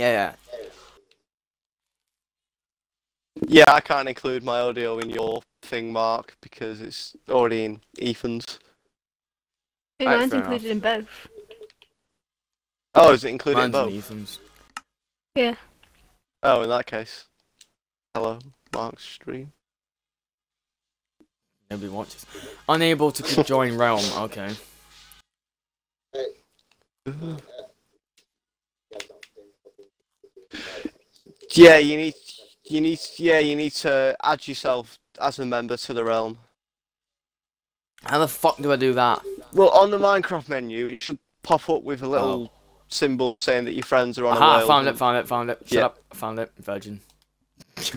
Yeah, yeah. Yeah, I can't include my audio in your thing, Mark, because it's already in Ethan's. Hey, Right, mine's fair included in both. Oh, is it included in Mine's both? and Ethan's. Yeah. Oh, in that case. Hello, Mark's stream. Nobody watches. Unable to join Realm. Okay. Yeah, you need, you need, yeah, you need to add yourself as a member to the realm. How the fuck do I do that? Well, on the Minecraft menu, it should pop up with a little symbol saying that your friends are on a Aha, world. found it, found it, found it. Shut Yeah. up, found it. Virgin.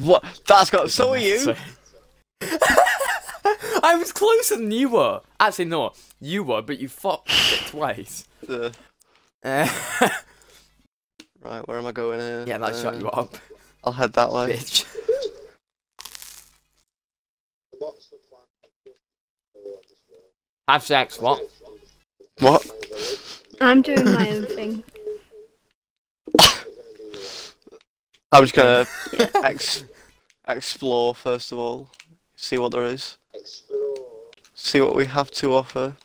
What? That's got. So are you. I was closer than you were. Actually, no, you were, but you fucked it twice. Uh, right, where am I going here? yeah, that shut you Uh, up, I'll head that way. bitch. Have sex, what? What? I'm doing my own thing. I'm just gonna ex- explore first of all, see what there is, see what we have to offer.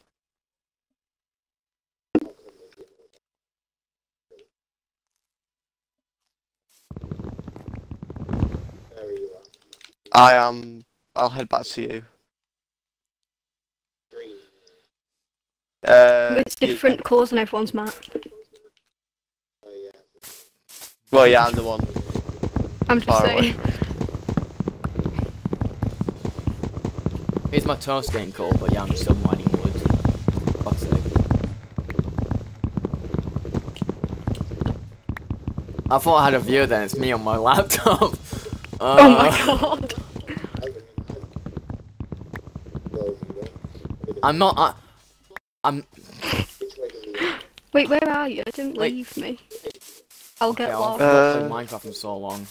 I am. I'll head back to you. Uh, It's y- different colours on everyone's map. well, yeah, I'm the one. I'm just Far away. saying. Here's my toast getting cold, but yeah, I'm still mining wood. Fuck's sake. I thought I had a view then, it's me on my laptop. Uh, Oh my god. I'm not. I, I'm. Wait, where are you? Don't Wait. leave me. I'll get Okay, I've lost. not Uh, played Minecraft in so long.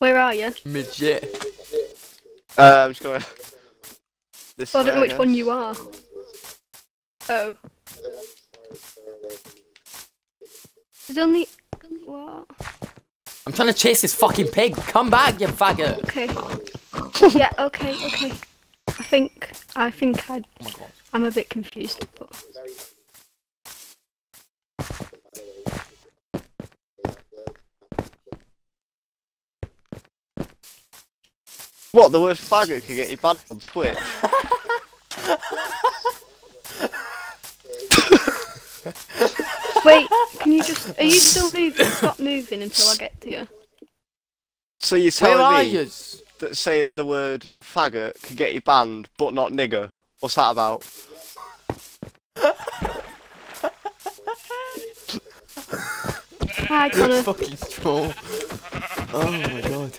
Where are you? Midget. Uh, I'm just going. This Well, I don't know way, which one you are. Oh. There's only. What? I'm trying to chase this fucking pig. Come back, you faggot. Okay. yeah. Okay. Okay. I think. I think I oh I'm a bit confused. But... What, the word faggot could get you banned from Twitch? Wait. Can you just? Are you still moving? Stop moving until I get to you. So you're Where telling are me you? That saying the word faggot can get you banned, but not nigger? What's that about? Hi, Connor. fucking troll. Oh my god.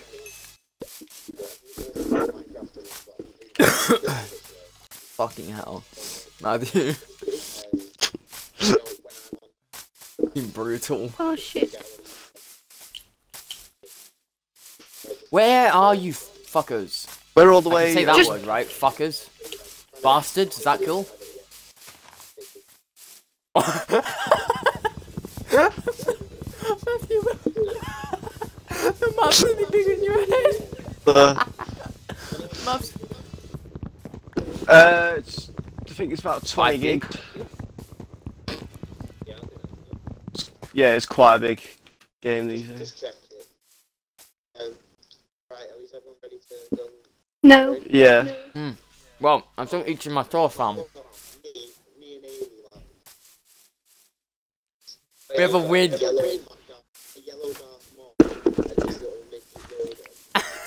fucking hell. Matthew. fucking brutal. Oh shit. Where are you fuckers? We're all the I way. can say that Just- word, right? Fuckers. Bastards, is that cool? Matthew, the map's really big in your head. Uh, Map's uh, I think it's about 20 gig. gig. Yeah, it's quite a big game these days. No. Yeah. Well, I'm still eating my toast, fam. We have a weird.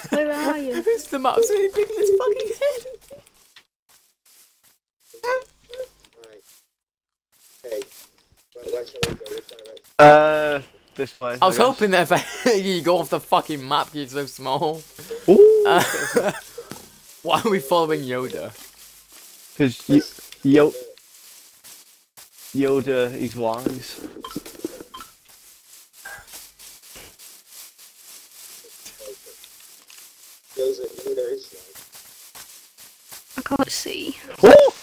Where are you? Who's the map's really big in his fucking head? Uh, this way. I was guess. hoping that if you go off the fucking map, you're so small. Ooh. Uh, why are we following Yoda? Because y- Yo- Yoda is wise. I can't see. Oh!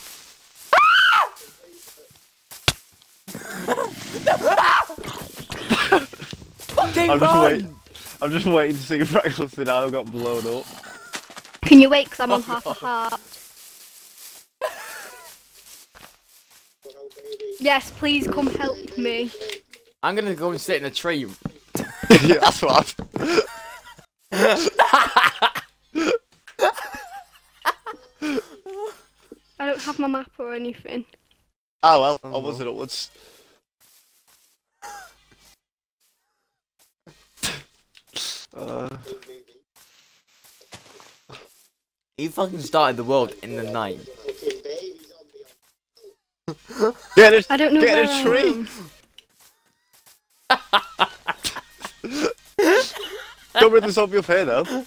Fucking I'm just run! waiting. I'm just waiting to see if Reckless now got blown up. Can you wait? Cause I'm on Oh, half a heart. Yes, please come help me. I'm gonna go and sit in a tree. yeah, that's what. I've... I don't have my map or anything. Oh well, onwards and upwards. Uh, He fucking started the world in the night. get a, I don't know get where a I tree. am. Don't bring the zombie up here though.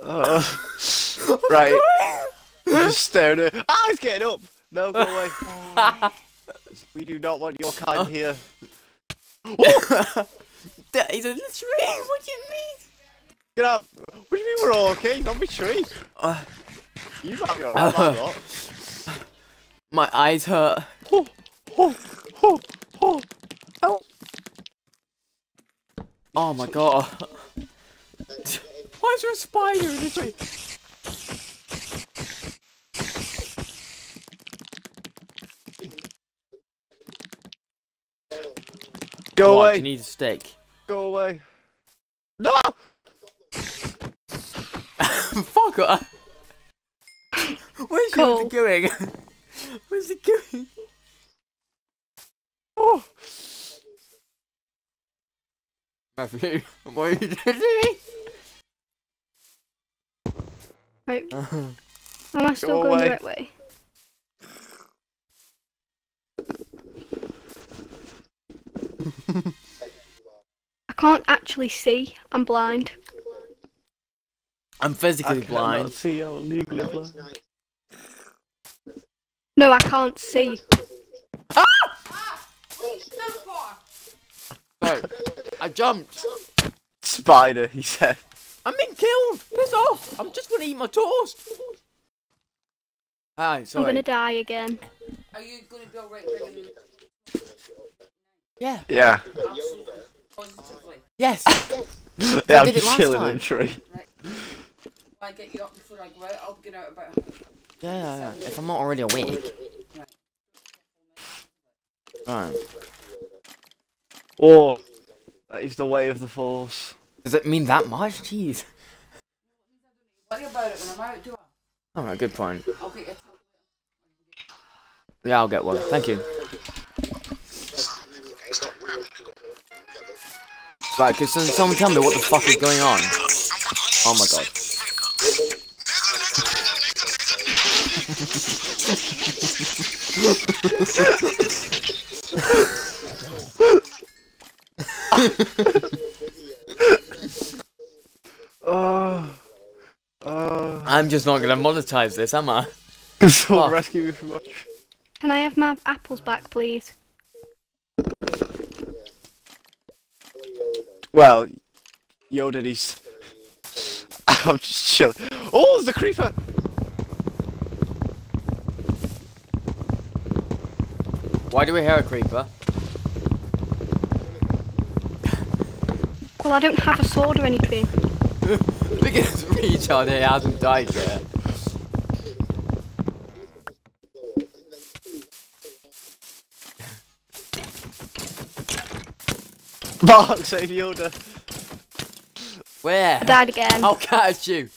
Uh, right. Just staring at. Ah, he's getting up. No, go away. we do not want your kind here. That is the tree. What do you mean? Get up. What do you mean we're all okay? Don't be tree. Uh, You might be alright. I'm my eyes hurt. Oh, oh, oh, oh. Help. Oh my god. Why is there a spider in the tree? Go What, away. You need a stick. Go away. No! Fuck off. Where's Cool. it going? Where's it going? Oh. Matthew, what are you doing? Right. Uh-huh. Am I still Go going away. the right way? I can't actually see. I'm blind. I'm physically I blind. cannot see how legally blind. No, I can't see. Ah! Ah! Sorry, I jumped. Spider, he said. I'm being killed. Piss off. I'm just gonna eat my toast. Hi, I'm gonna die again. Are you going to be alright bringing Yeah. Yeah. positively? Yes. yeah, I'm did just last chilling in time. a tree. I get you up before I go out, I'll get out about Yeah, yeah, yeah. If I'm not already awake. Right. Oh, that is the way of the force. Does it mean that much? Jeez. worry about it when I'm out, do I? Alright, good point. I'll get you. Yeah, I'll get one. Thank you. Right, can someone tell me what the fuck is going on? Oh my god. I'm just not gonna monetize this, am I? Can someone rescue me from much? Can I have my apples back, please? Well, Yoda, he's. I'm just chilling. Oh, there's the creeper! Why do we hear a creeper? Well, I don't have a sword or anything. Look at this retard here, hasn't died yet. Mark, save Yoda. Where? I died again. I'll catch you.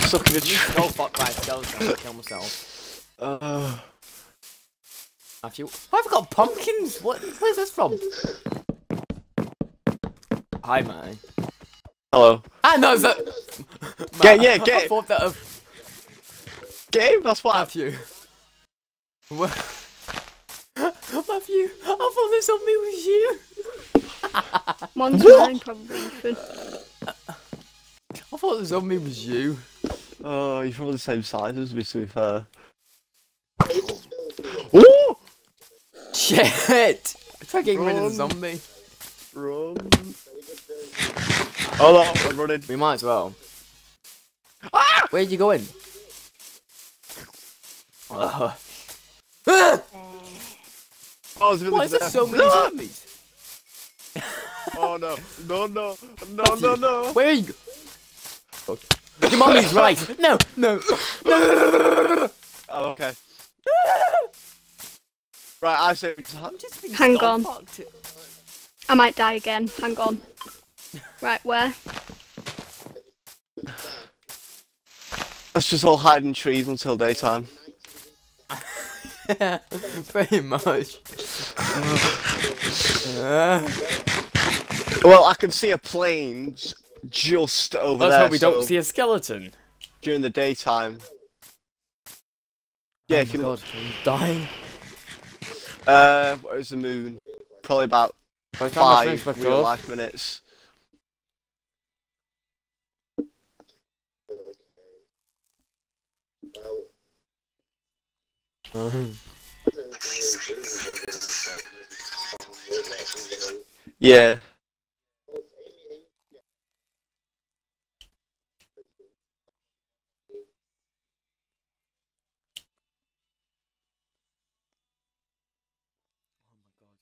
Sucking a tree. Oh fuck my skeleton, I'm gonna kill myself. Uh, Matthew. Why have I got pumpkins? What where's this from? Hi man. hello. Ah no that Get- yeah, I get- thought that of Game, that's what Matthew. What? Matthew, I thought this zombie was you. One's mine, probably. I thought the zombie was you. Oh, you're from the same size as me, to be fair. Ooh! Shit! Try getting rid of the zombie. Run. Hold on, I'm running. We might as well. Ah! Where'd you go in? Uh, ah! Oh, there's a Why is there so many zombies? Oh no, no, no, no, no, no. Where are you? go- Your mommy's right. No, no, no. Oh, okay. Right, I say. Hang on. I might die again. Hang on. Right, where? Let's just all hide in trees until daytime. Yeah, pretty much. Uh, Well, I can see a plane just over let's there. hope we don't see a skeleton. during the daytime. Yeah, oh you can. God, I'm dying. Uh, where's the moon? Probably about By the time I five finish my real life minutes. Mhm. Yeah.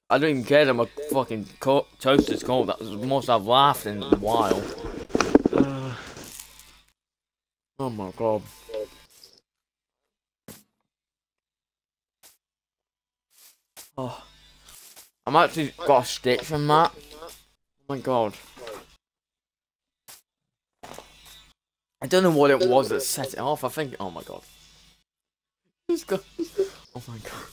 I don't even care that my fucking co- toaster's cold. That's the most I've laughed in a while. Uh, Oh my god. Oh. I'm actually got a stitch from that. Oh my god. I don't know what it was that set it off. I think. Oh my god. It's go- Oh my god.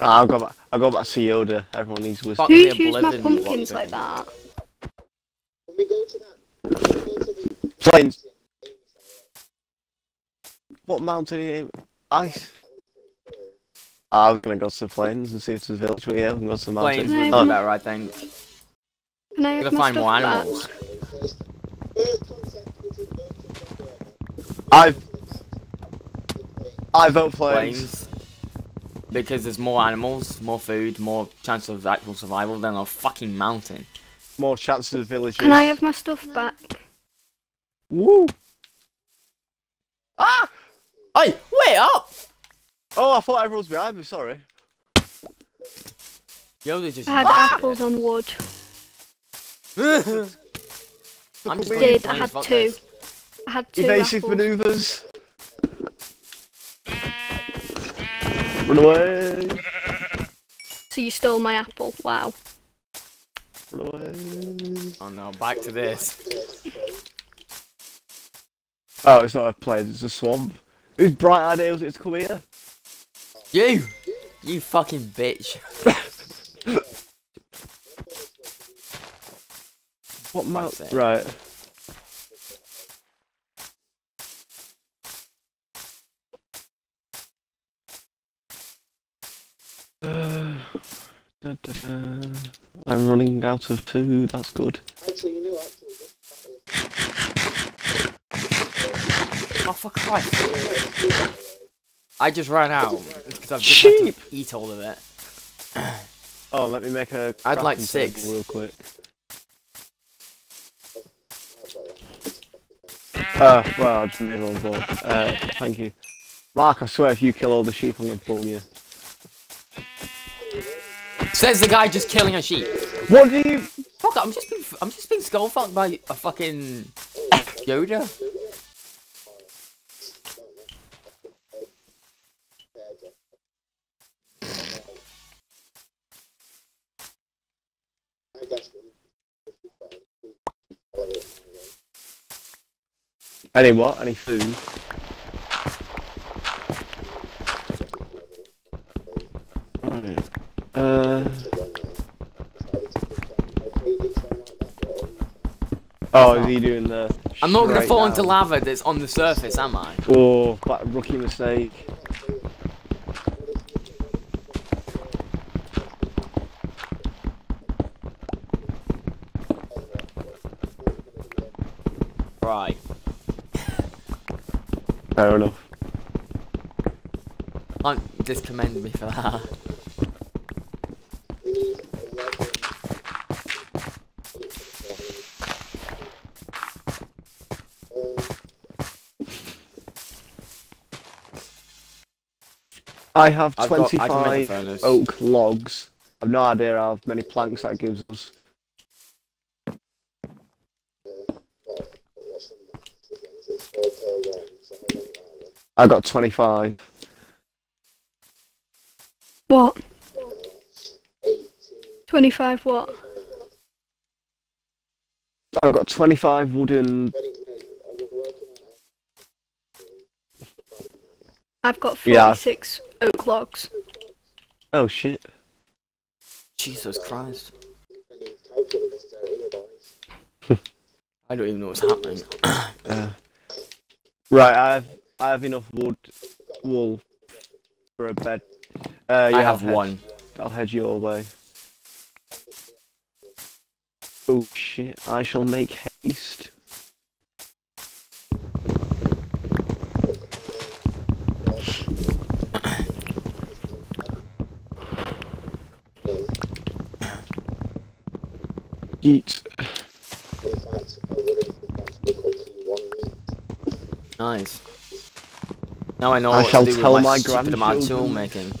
I'll go back. I'll go back to Yoda. Everyone needs wisdom. Who chews my pumpkins like that? Plains. What mountain are you? Ice. I'm gonna go to the plains and see if there's a village. Yeah, we can go to the mountains. Planes Plains. would Oh, be better, I think. Can I have Gotta find more back? animals. I've. I vote plains. Plains. Because there's more animals, more food, more chance of actual survival than a fucking mountain. More chances of villages. Can I have my stuff back? Woo! Ah! Hey, wait up! Oh, I thought everyone was behind me. Sorry. Yo, they just. I had apples on wood. I'm just Did, I playing had two. this. I had two Evasive apples. maneuvers. Run away. So you stole my apple. Wow. Run. Oh no, back to this. Oh, it's not a plains. It's a swamp. Whose bright idea was it to come here? You! You fucking bitch. What mount? sake. Right. Uh, da, da, da. I'm running out of food. That's good. Oh, for Christ. I just ran out. Because I've just had Sheep. to eat all of it. Oh, let me make a. I'd like six. real quick. Uh, well, I just made one more. Uh, thank you. Mark, I swear if you kill all the sheep, I'm gonna pull you. Says the guy just killing a sheep. What do you. Fuck, I'm just being, I'm just being skull fucked by a fucking Yoda. Any what? Any food? Right. Uh. Oh, is he doing the? I'm not gonna fall into lava that's on the surface, am I? Oh, quite a rookie mistake. Right. Fair enough. Can't just commend me for that. I have I've got- I can make 25 furnace. oak logs. I've no idea how many planks that gives us. I got 25. What? 25 what? I've got 25 wooden. I've got Yeah. 46 oak logs. Oh shit. Jesus Christ. I don't even know what's happening. Uh, right, I have I have enough wood, wool for a bed. Uh, yeah, I have I'll head- one. I'll head your way. Oh shit! I shall make haste. Yeet. Nice. Now I know I what shall to do tell with my, my stupid amount of tool making.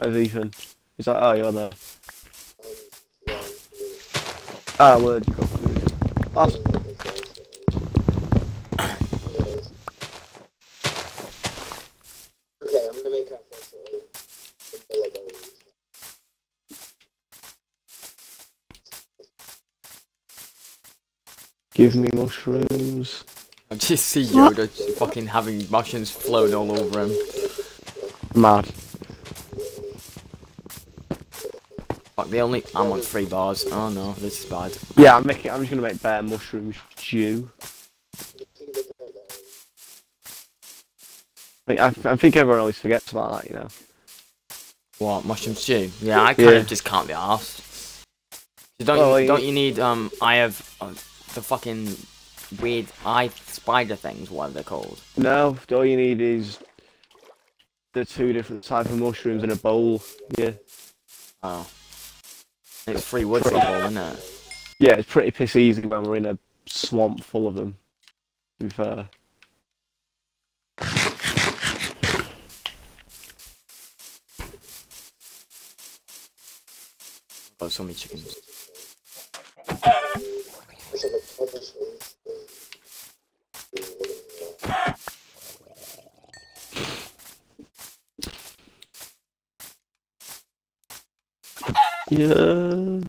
Of Ethan. He's like, oh, you're there. Ah, word. That's Okay, I'm gonna make up for sort of abilities. Give me mushrooms. I just see What? Yoda just fucking having mushrooms flown all over him. Mad. Fuck, they only. I'm on three bars. Oh no, this is bad. Yeah, I'm making. I'm just gonna make bear mushroom stew. I, think- I, I think everyone always forgets about that, you know. What mushroom stew? Yeah, I kind Yeah. of just can't be asked. Don't Well, you, you- don't you need um? I have uh, the fucking weird eye spider things. What are they called? No, all you need is the two different type of mushrooms in a bowl. Yeah, Oh, it's free wood for bowl, isn't it? yeah, it's pretty piss easy when we're in a swamp full of them. To be fair. Oh, so many chickens. Yeah.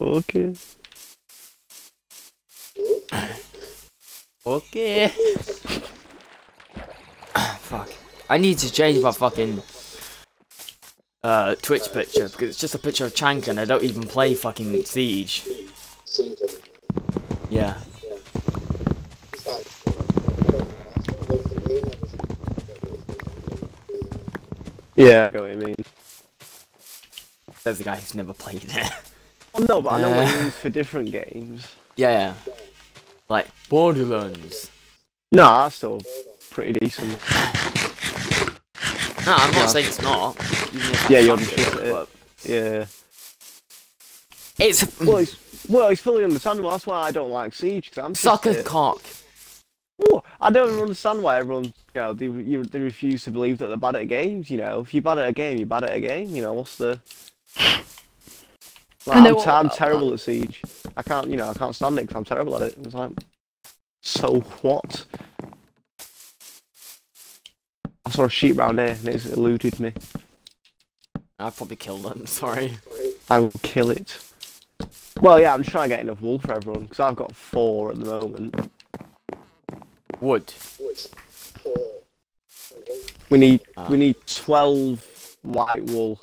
Okay. Okay. Fuck. I need to change my fucking uh Twitch picture because it's just a picture of Chank and I don't even play fucking Siege. Yeah. Yeah, I what mean. There's a guy who's never played it. Well, no, but I know what Uh. mean for different games. yeah, yeah. Like Borderlands. No, that's still pretty decent. No, I'm not Yeah. saying it's not. even if I Yeah, you're fuck just shit it. but Yeah. It's Well, it's well, it's fully understandable. That's why I don't like Siege because I'm suck just a a- cock. Ooh, I don't understand why everyone, you know, they, you, they refuse to believe that they're bad at games. You know, if you're bad at a game, you're bad at a game. You know, what's the? Like, I know I'm, all t- I'm about terrible at Siege. I can't, you know, I can't stand it because I'm terrible at it. It's like, so what? I saw a sheep round here and it's eluded me. I've probably killed them. Sorry. I will kill it. Well, yeah, I'm trying to get enough wool for everyone because I've got four at the moment. Wood. We need Ah. we need twelve white wool.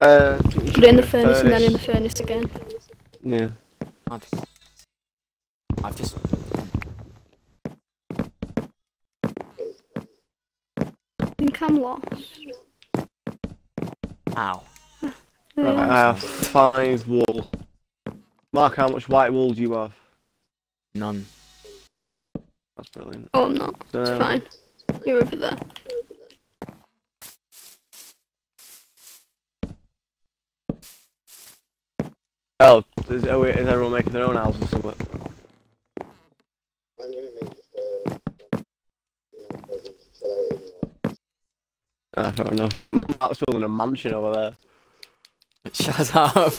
Uh, I think you should Put it in the get a furnace and then in the furnace again. Yeah. I've, I've just. I think I'm lost. Ow. Right, I have five wool. Mark, how much white wool do you have? None. That's brilliant. Oh, I'm not. It's Um, fine. You're over there. Oh, is, oh, wait, is everyone making their own house or something? I'm gonna make just a, you know, present to anyway. Ah, fair enough. Mark's building a mansion over there. Shut up.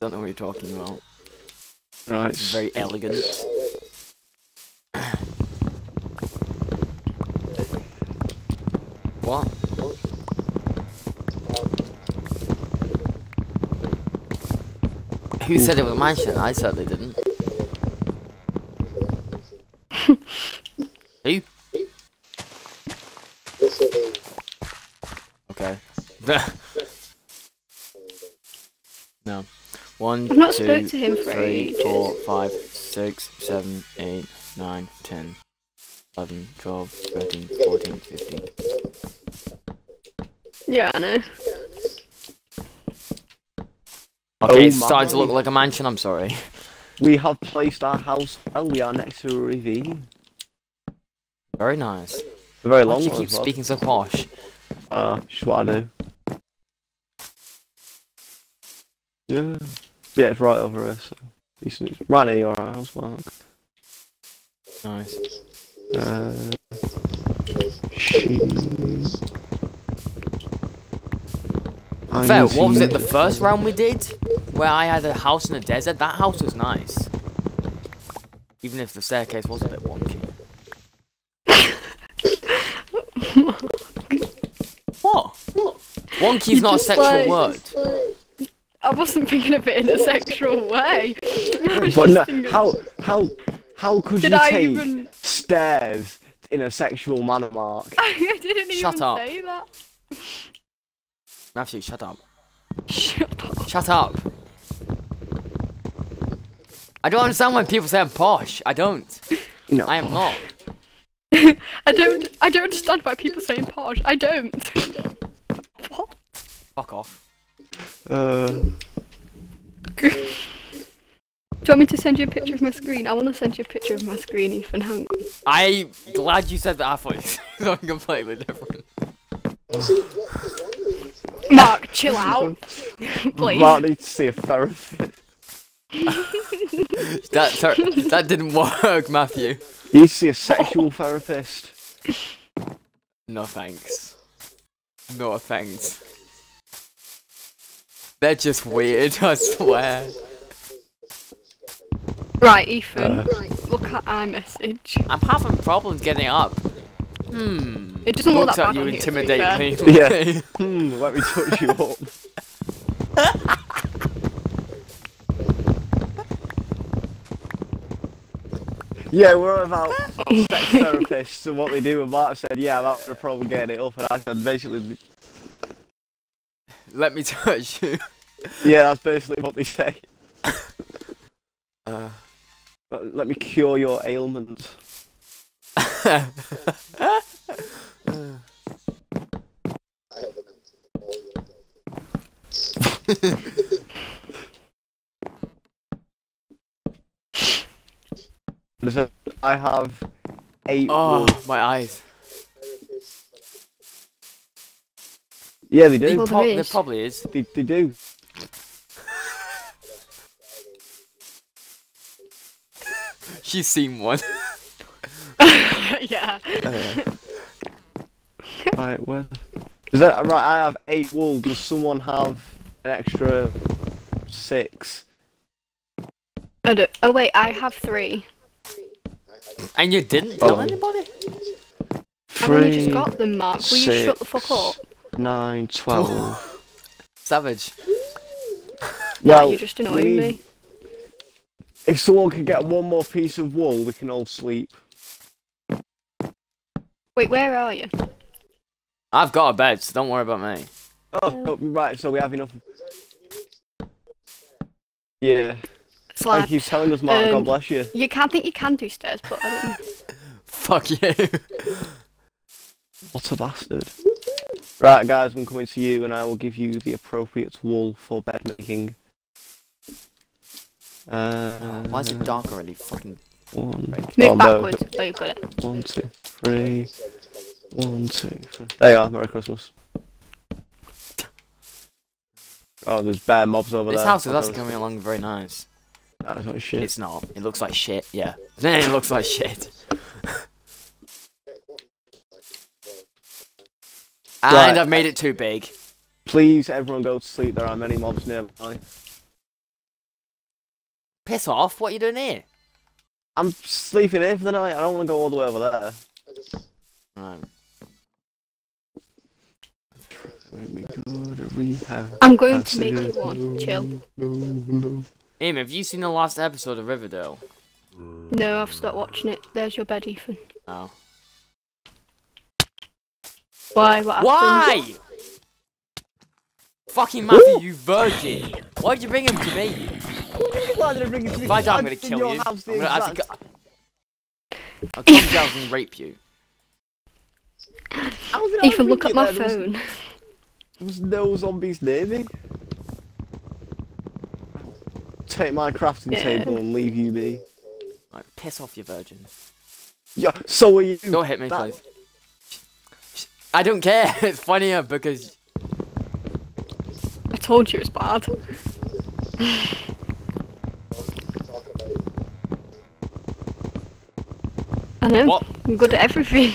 Don't know what you're talking about. Right. It's very elegant. What? Who said it was a mansion? I certainly didn't. Who? This will be Okay. no. One, I've not two, spoke to him for three, ages. four, five, six, seven, eight, nine, ten, eleven, twelve, thirteen, fourteen, fifteen. Yeah, I know. Okay, Oh it's starting to look like a mansion, I'm sorry. We have placed our house well. We are next to a ravine. Very nice. A very Why long do you keep well. speaking so posh? Uh, just what I do. Yeah. Yeah, it's right over here, so decent. Right near your house, Mark. Nice. Uh, sheep. I Fair, what was it, the first round we did? Where I had a house in the desert? That house was nice. Even if the staircase was a bit wonky. What? Wonky's You not a sexual like- word. I wasn't thinking of it in a sexual way. But no, how how how could Did you I take even? stairs in a sexual manner, Mark? I didn't Shut even up. say that. Matthew, shut up. Shut up. Shut up. I don't understand when people say I'm posh. I don't. No, I am not. I don't. I don't understand why people say I'm posh. I don't. what? Fuck off. Uh, Do you want me to send you a picture of my screen? I want to send you a picture of my screen, Ethan. Hang. I'm glad you said that. I thought it was something completely different. Mark, chill out. Please. Mark needs to see a therapist. That sorry, that didn't work, Matthew. You needs to see a sexual therapist. No thanks. No thanks. They're just weird, I swear. Right, Ethan. Uh. Look at our message. I'm having problems getting up. Hmm. It doesn't look Looks that at bad you on here, to intimidate me. Yeah. Hmm, let me touch you up. yeah, we're about sex therapists and what they do, and Mark said, yeah, I'm having a problem getting it up, and I said, basically, Let me touch you. yeah, that's basically what they say. Uh. Let, let me cure your ailment. I have a comfortable Listen, I have eight. oh, wolves. my eyes. Yeah, they do. Well, Pro- there there is. probably is. They, they do. She's seen one. yeah. Right, where? Is that right? I have eight wool. Does someone have an extra six? I don't, oh wait, I have three. And you didn't tell Oh. anybody? I've only Three, just got them, Mark. Will you shut the fuck up? nine, twelve. Savage. Yeah, well, you're just annoying need- me. If someone can get one more piece of wool, we can all sleep. Wait, where are you? I've got a bed, so don't worry about me. Oh, oh, right. So we have enough. Yeah. Slab. Thank you for telling us, Mark. Um, God bless you. You can't think you can do stairs, but I don't know. Fuck you. What a bastard. Right, guys, I'm coming to you, and I will give you the appropriate wool for bed making. Uh, Why is it dark already? Fucking. One, Move oh, no. backwards. Oh, you got it. One, two, three. One, two, three. There you are. Merry Christmas. Oh, there's bear mobs over This there. This house is I'll actually coming along very nice. That's not shit. It's not. It looks like shit. Yeah. it looks like shit. and Right. I've made it too big. Please, everyone go to sleep. There are many mobs nearby. Piss off. What are you doing here? I'm sleeping here for the night. I don't want to go all the way over there. Right. We go to rehab, I'm going to make said, you one. Chill. no, no. Have you seen the last episode of Riverdale? No, I've stopped watching it. There's your bed, Ethan. Oh. Why? What happened? Why? Fucking Matthew, you virgin! Why'd you bring him to me? Why did I bring it to me? If I die, I'm I'm gonna in kill your you. house the I'm gonna have to exact- go- I'll come down and rape you. How did I Ethan, bring look it at my there? There was- phone. There was no zombies near me. Take my crafting Yeah. table and leave you be. Like, piss off, you virgin. Yeah, so are you. Don't hit me, That- please. I don't care. It's funnier because I told you it was bad. I know. What? I'm good at everything.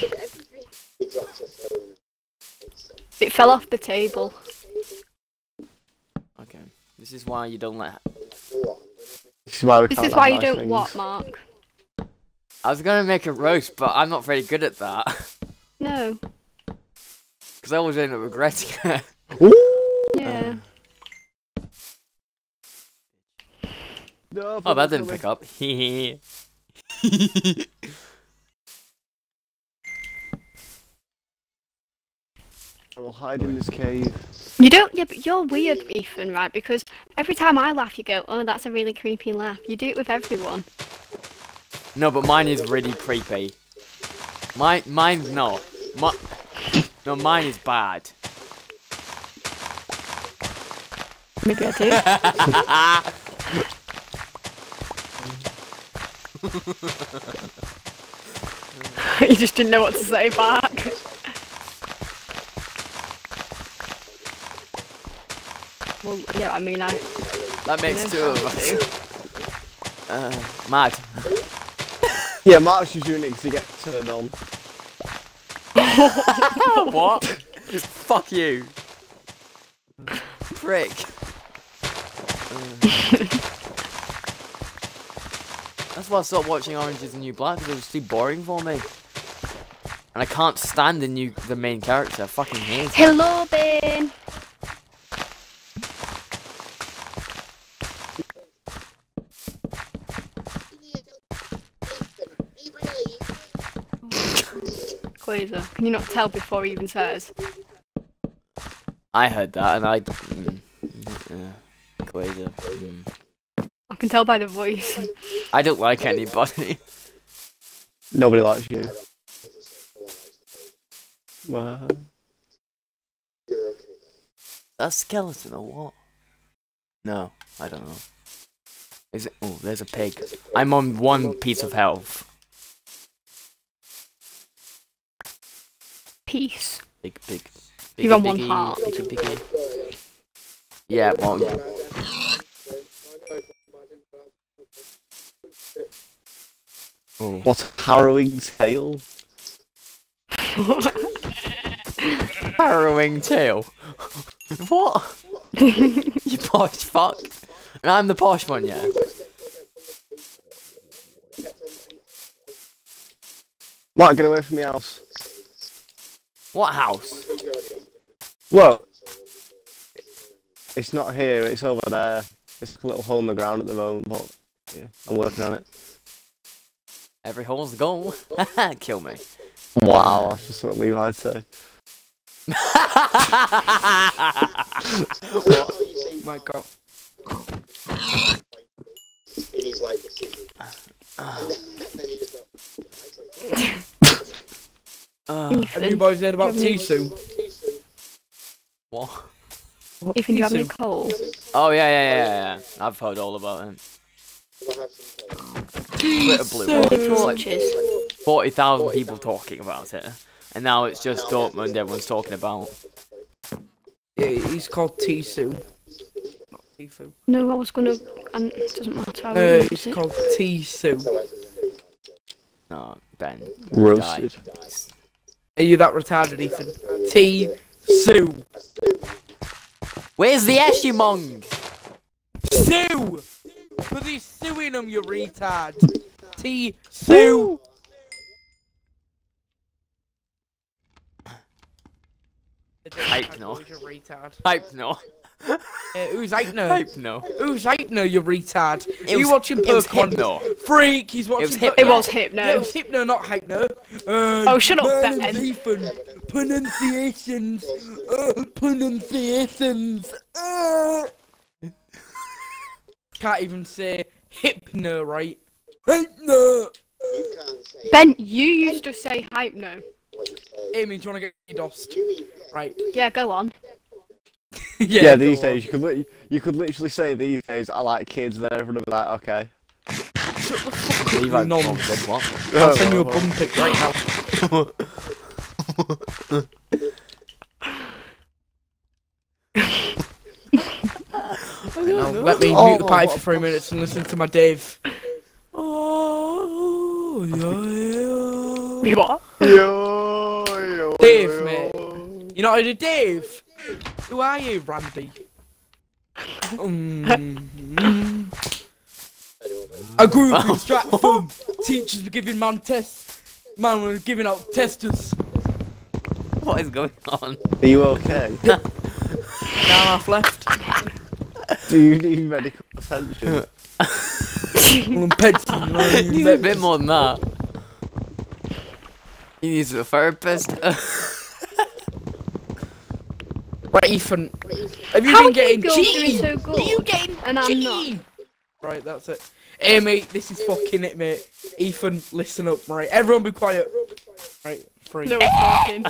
It fell off the table. okay. This is why you don't let. This is why, we This is why you nice don't things. what, Mark? I was gonna make a roast, but I'm not very good at that No. because I always end up regretting it. Ooh! Yeah. No, Oh, that didn't pick up. Hee I will hide in this cave. You don't. Yeah, but you're weird, Ethan, right? Because every time I laugh, you go, "Oh, that's a really creepy laugh." You do it with everyone. no, but mine is really creepy. Mine, mine's not. My, no, mine is bad. Maybe I do. you just didn't know what to say back. Well, yeah, I mean, I. That makes two of us. Uh, mad. Yeah, Mark's just doing it because he gets turned on. what? Fuck you. Prick. Uh. That's why I stopped watching Orange is the New Black because it was too boring for me. And I can't stand the new the main character. I fucking hate. Hello, Ben. Quasar, can you not tell before he even says? I heard that and I. Mm, uh, Quasar, mm. I can tell by the voice. I don't like anybody. Nobody likes you. Well, That skeleton or what? No, I don't know. Is it? Oh, there's a pig. I'm on one piece of health. Peace. Big, big. You're on one biggie, heart. biggie, biggie. Yeah, one. Oh. what harrowing tale. Harrowing tale. what? you posh fuck. And I'm the posh one, yeah. Mark, get away from the house. What house? Well, it's not here, it's over there. It's a little hole in the ground at the moment, but yeah, I'm working on it. Every hole's a goal. Kill me. Wow, that's just what Levi'd say. My god. It is like Uh, boys heard about Give me- Tisu? What? Ethan, do you have any Tea coal? Oh yeah, yeah, yeah, yeah. I've heard all about him. Twitter blew up. It's like forty thousand people talking about it, and now it's just Dortmund. Everyone's talking about. Yeah, he's called Tisu. Tifu. No, I was gonna. And it doesn't matter. I Uh, won't it's it. called Tisu. No, Ben. Roasted. Are you that retarded, Ethan? T-Sue. Where's the Eshimong? Sue! Because he's suing him, you retard. T-Sue. Hype no. Hype no. Uh, who's Hypno? Hype. Who's Hypno, you retard? It Are you was- watching it was Pokemon? Hypno. Freak, he's watching. was Po- Hypno. It was Yeah, it was Hypno, not Hypno. Uh, Oh, shut up, man, Ben. Ethan. Pronunciations. Uh, pronunciations. Uh. Can't even say Hypno right. Hypno. You can't say Ben, you used to say Hypno. what you say. Amy, do you want to get dosed? Right. Yeah, go on. Yeah, go these on. days you could li- you could literally say these days I like kids, and then everyone would be like, okay. Shut the fuck up, Levi you non. said what? I'll send you a bum pic right now. Now, let me mute the pipe for three minutes and listen to my Dave. Oh, yeah, What? Yo, yo, Dave, yo. mate. You not a Dave? Who are you, Randy? Mm. A group in Stratford. Teachers were giving man tests. Man was giving out testers. What is going on? Are you okay? Now half left. Do you need medical attention? Well, I'm pencil, right? A bit more than that. He needs a therapist. Right, Ethan. Have you How been getting you girls cheated? doing so Are you good? getting And I'm not. Right, that's it. Hey, mate, this is fucking it, mate. Ethan, listen up, right? Everyone be quiet. Right, free. No one's talking.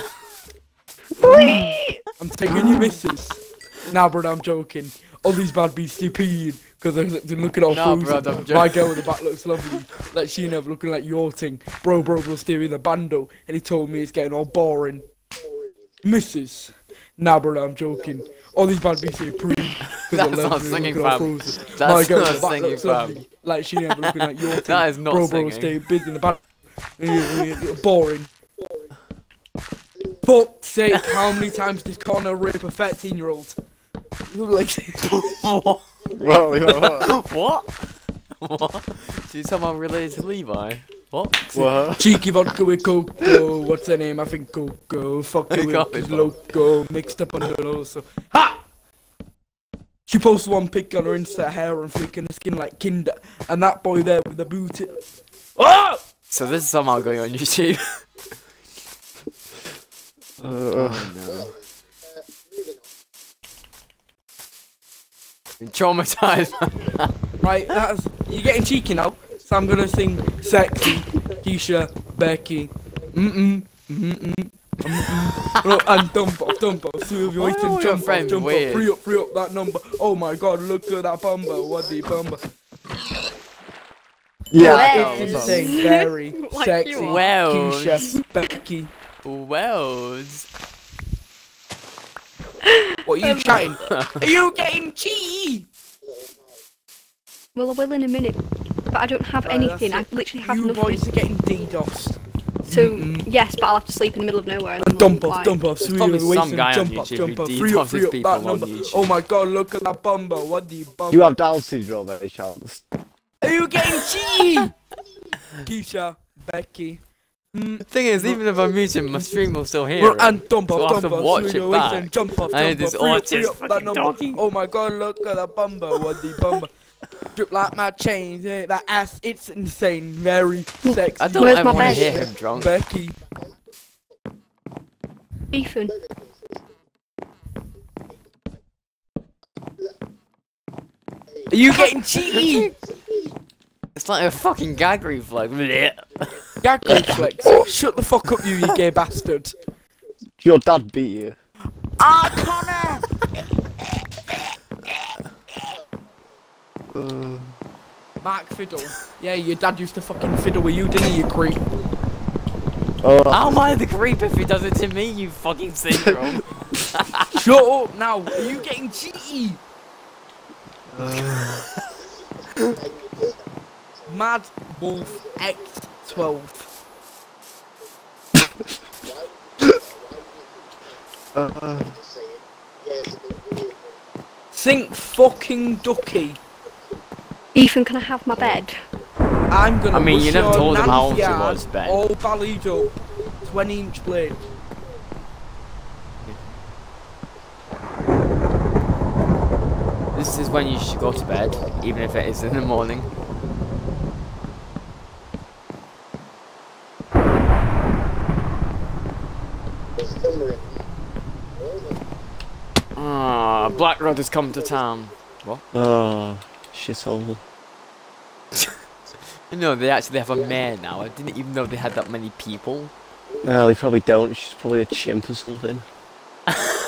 I'm taking your missus. Nah, bro, I'm joking. All these bad bees stupid because they're, they're looking all Nah, frozen. bro, My girl with the back looks lovely. Like she never looking like your thing. Bro, bro, was steering the bando, and he told me it's getting all boring. Missus. Nah, bro, I'm joking. All these bad bees stupid That's because not singing, fam. My That's girl not back singing, fam. Like she never looking like your thing. That is not bro, bro, singing. stay busy in the back. Boring. Fuck's sake, how many times did Connor rape a 13 year old? Like, what? Well, you know what? What? What? Did you somehow related to Levi? What? What? cheeky vodka with cocoa. What's her name? I think Coco. Fuck I the got with it, loco. Mixed up on her also. Ha! She posted one pic on her Insta hair and flicking the skin like Kinder. And that boy there with the booty. Oh! So this is somehow going on YouTube. Uh, oh no. I'm traumatized. Right, that's you're getting cheeky now. So I'm gonna sing sexy, Keisha, Becky, mm mm, mm mm, mm mm, and dump off, dump off, Sylvia, Why wait and jump off, friends jump off, weird? free up, free up that number. Oh my god, look at that bumper, what the bumper. yeah. Well. It's insane, very Like sexy. Well. Keisha, Becky. Wells. What are you um, chatting? Are you getting cheeky? Well, I will in a minute. But I don't have uh, Right, anything. I literally have You nothing. boys are getting DDoSed. So, Mm-mm. yes, but I'll have to sleep in the middle of nowhere. and And then dump we'll off, dump off, There's sweet probably away, some guy on jump off, jump off, free up, DDoSes free up people that number. Oh my god, look at that bumper, what the bumper. You have Down syndrome, any chance? Are you getting cheated? Keisha, Becky. Mm, The thing is, even if I mute him, my stream will still hear Well, it. and dump So I off, have dump off, watch it away, back. and jump off, I jump need off, this free up, free autistic up that fucking number. doggy. Oh my god, look at that bumper, what the bumper. Drip like my chains, eh, that ass, it's insane, very sexy. I don't Where's ever want to hear him drunk. Becky. Ethan, Are you getting cheated? It's like a fucking gag reflex. gag reflex. Shut the fuck up, you, you gay bastard. Your dad beat you. Ah, oh, Connor! uh... Mark Fiddle. Yeah, your dad used to fucking fiddle with you, didn't he, you creep? Oh. How am I the creep if he does it to me, you fucking syndrome? Shut up now! Are you getting cheeky? Uh... Mad Wolf X12. uh, Think fucking ducky. Ethan, can I have my bed? I'm gonna I mean, you rush never your told him how old nan's she was, Ben. All ballied up. 20 inch blade. this is when you should go to bed, even if it is in the morning. Ah, Blackrod has come to town. What? Oh, shithole. No, they actually have a mayor now. I didn't even know they had that many people. No, they probably don't. She's probably a chimp or something.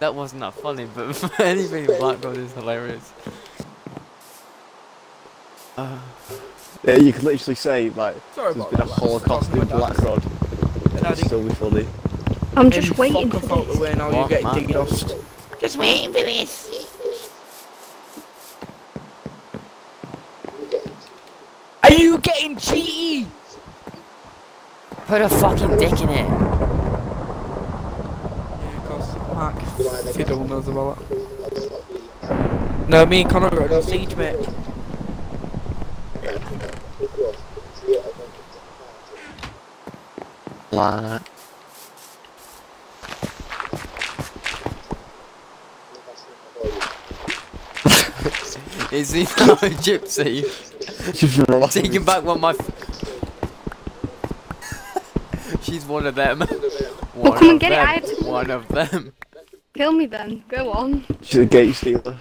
that wasn't that funny, but for anything, Blackrod is hilarious. Uh, Yeah, you could literally say, like, Sorry there's about been a that. Holocaust in Blackrod. It'd Daddy. still be funny. I'm just Then waiting for this. the way now, What, you're man? getting just waiting for this. Are you getting cheaty? Put a fucking dick in it. Yeah, of course. Mark Fiddle knows about that. No, me and Connor are on siege, mate. Like, Is he now a gypsy? Taking back what my. She's one of them. One come and of get it, them. I have to- One of them. Kill me then. Go on. She's a gate stealer.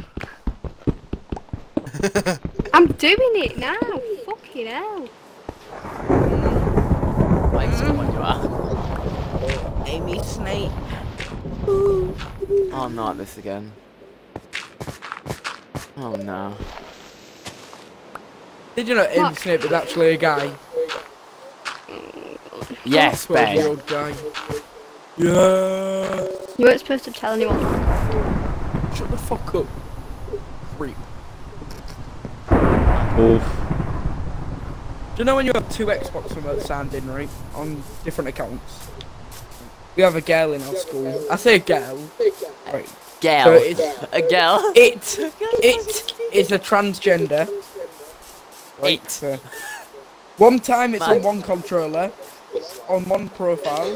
I'm doing it now. Fucking hell. Like someone you are. Amy Snake. Oh, not this again. Oh no. Did you know Amy What? Snape is actually a guy? Mm. Yes, Twelve year babe. old guy. Yeah. You weren't supposed to tell anyone. Shut the fuck up. Creep. Oof. Do you know when you have two Xbox remotes signed in, right? On different accounts? We have a girl in our school. I say girl. Right. Girl. So it's, A girl. it, it is a transgender. Right, It. so one time it's on one controller, on one profile.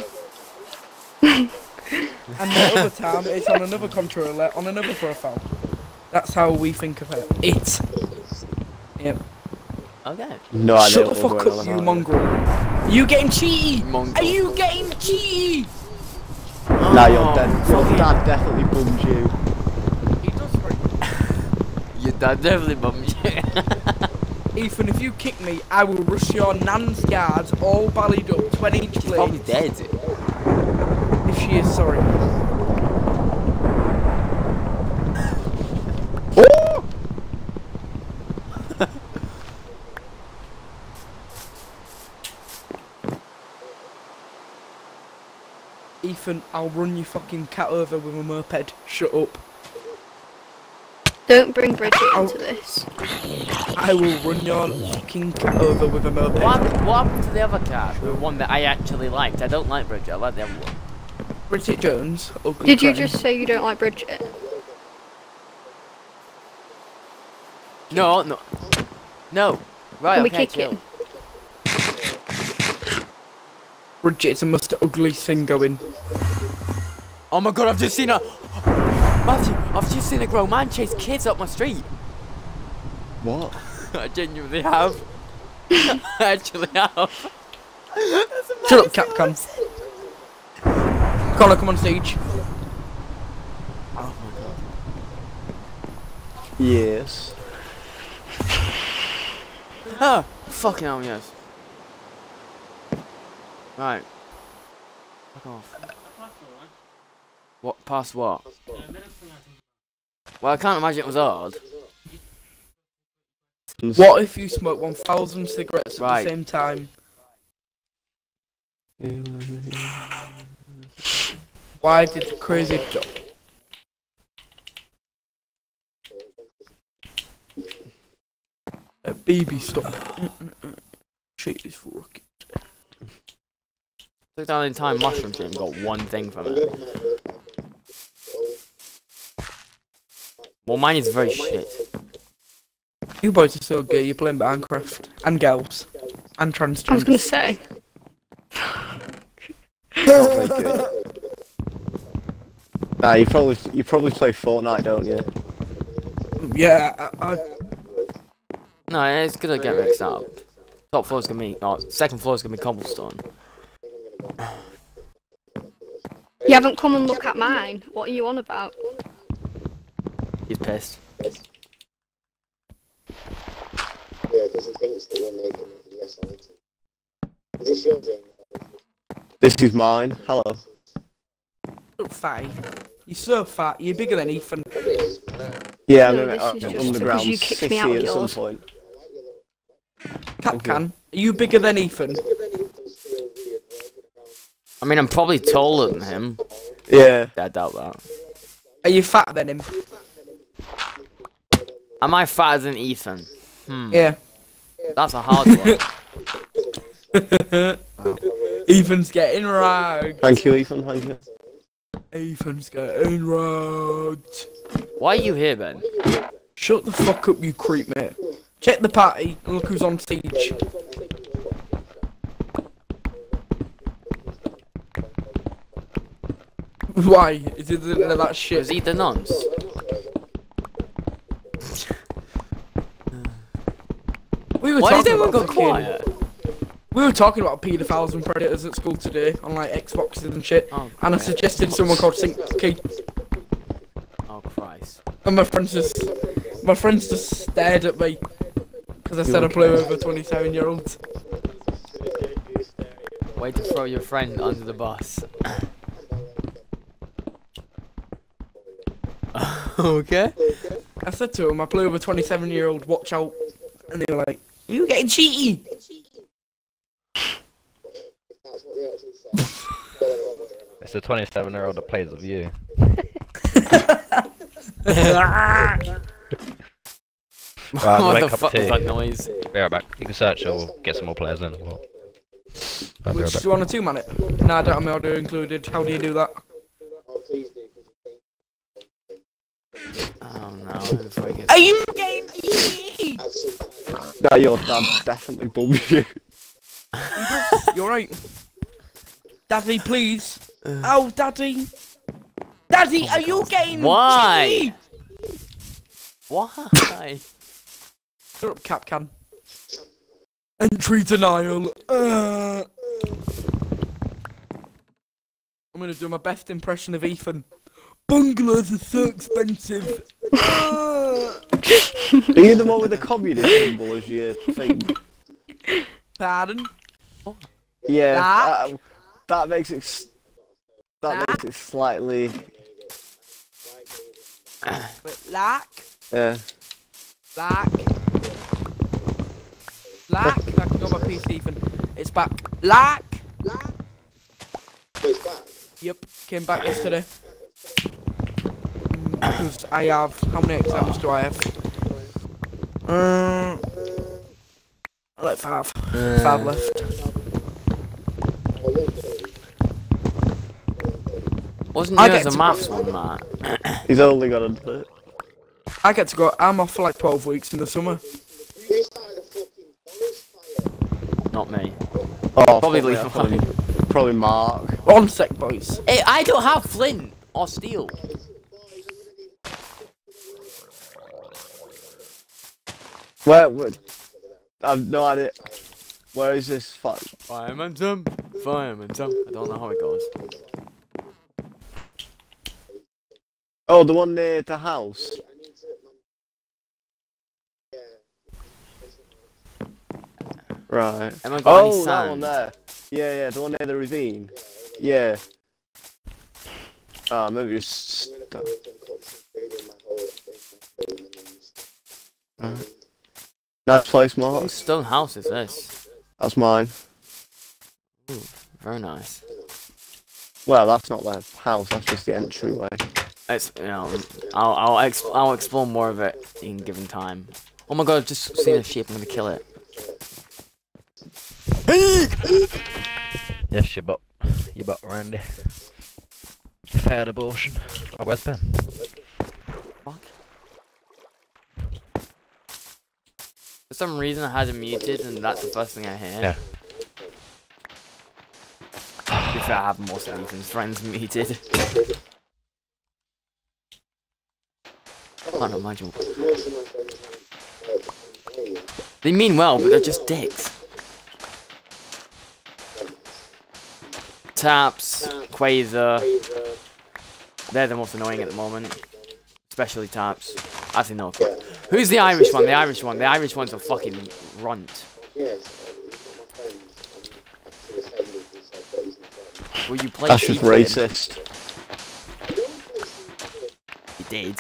And the other time it's on another controller, on another profile. That's how we think of it. It. Yep. Okay. No idea Shut the what fuck we're going up, you mongrel. Are you getting cheaty? Mongrel. Are you getting cheaty? Nah, oh, your Oh, dad, your fucking- dad definitely bummed you. He does right. Your dad definitely bummed you. Ethan, if you kick me, I will rush your nan's guards all ballied up, 20 inch She's probably blades. dead. If she is, sorry. Oh! Ethan, I'll run your fucking cat over with a moped. Shut up. Don't bring Bridget into this. I will run your fucking cat over with a moped. What happened, what happened to the other cat? The one that I actually liked. I don't like Bridget. I like the other one. Bridget Jones. Ugly Did you crying. just say you don't like Bridget? No, no. No. Right, Can we okay, kick chill. it? Bridget's the most ugly thing going. Oh my god, I've just seen a... Matthew, I've just seen a grown man chase kids up my street. What? I genuinely have. I actually have. Shut up, Capcom. Connor, come on stage. Oh my god. Yes. Ah, fucking hell, yes. Right. Fuck off. What? Past what? Well, I can't imagine it was hard. What if you smoke 1,000 cigarettes at Right. the same time? Why did crazy dog... A baby stop. Shit is fucking. Took down the entire mushroom tree and got one thing from it. Well, mine is very shit. You boys are so gay, you're playing Minecraft. And girls. And I was gonna say. Not. Nah, you probably you probably play Fortnite, don't you? Yeah, I, I, No, it's gonna get mixed up. Top floor's gonna be, oh, second floor's gonna be cobblestone. You haven't come and look at mine. What are you on about? He's pissed. Yeah, because he thinks that we're making a yes on it. Is this your dream? This is mine. Hello. so fat. You're so fat, you're bigger than Ethan. Yeah, No, I'm this uh, is just underground because you kicked 60 me out of at some yours. point. Cat can. Are you bigger than Ethan? I mean, I'm probably taller than him. Yeah. I doubt that. Are you fatter than him? Am I fatter than Ethan? Hmm. Yeah. That's a hard one. Ethan's getting ragged. Thank you, Ethan. Thank you. Ethan's getting ragged. Why are you here, Ben? Shut the fuck up, you creep, mate. Check the party and look who's on stage. Why? Is it the- that Was shit? he the nuns? We were Why did talking everyone about go fucking- quiet? We were talking about paedophiles and predators at school today on like Xboxes and shit. Oh, And I suggested someone called Sync Key. Oh, Christ. And my friends just, my friends just stared at me because I said I play with a 27 year old. Way to throw your friend under the bus. okay. I said to him, I play with a 27 year old. Watch out! And they were like, "You getting cheaty?" That's what they actually said. It's a 27 year old that plays with you. Right, what the fuck was tea. that noise? Be right back. You can search or we'll get some more players in. Well, I'll be right Which back. do you want a two man it? Nah, I don't have my order included. How do you do that? Oh, please do, because you think Oh no, who the fuck is- Are you getting cheaty? at some time. Your dad definitely bummed you. You're right. Daddy, please. Oh, daddy. Daddy, are you getting Why? cheaty? Why? Shut up, Capcan. Entry denial. Uh. I'm gonna do my best impression of Ethan. Bungalows are so expensive. Uh. Are you the one with the communist symbol as your thing? Pardon? Yeah. That? That, that makes it. That makes it slightly. Wait, lack, Yeah. lack, lack. I can go my PC, Ethan. It's back. Lack. So it's back. Yep, came back yesterday. Because I have. How many exams do I have? Um, like five. Five left. Lovely. Wasn't I yours get a to- maths one, Matt? He's only got to do it. I get to go. I'm off for like 12 weeks in the summer. Who started a fucking forest fire? Not me. Oh, Probably probably, leave probably, probably Mark. One sec, boys. Hey, I don't have flint or steel. Where? where I've no idea. Where is this? Fuck. Fireman Tom. Um, Fireman Tom. Um, I don't know how it goes. Oh, the one near the house. Right. Have I got Oh, that one there. Yeah, yeah, the one near the ravine. Yeah. Ah, maybe just. I'm gonna go with and cook some food in my hole. in my hole, and then just- Nice place, Mark. stone house is this? That's mine. Very nice. Well, that's not the house. That's just the entryway. It's you know, I'll I'll ex- I'll explore more of it in given time. Oh my god! I've just seen a sheep. I'm gonna kill it. Yes, you butt. You butt, Randy. Fair abortion. Oh, where's Ben? Fuck. For some reason, I had it muted, and that's the first thing I hear. Yeah. Fair, I have most of Ethan's friends muted. Can't imagine. Most of my friends have, complained. They mean well, but they're just dicks. Taps, Quasar, they're the most annoying at the moment. Especially Taps. Actually, no. Who's the Irish one? The Irish one. The Irish one's a fucking runt. Yes, he's not my friend. I'm actually offended he said that he's my friend. Will you play That's just racist. He did.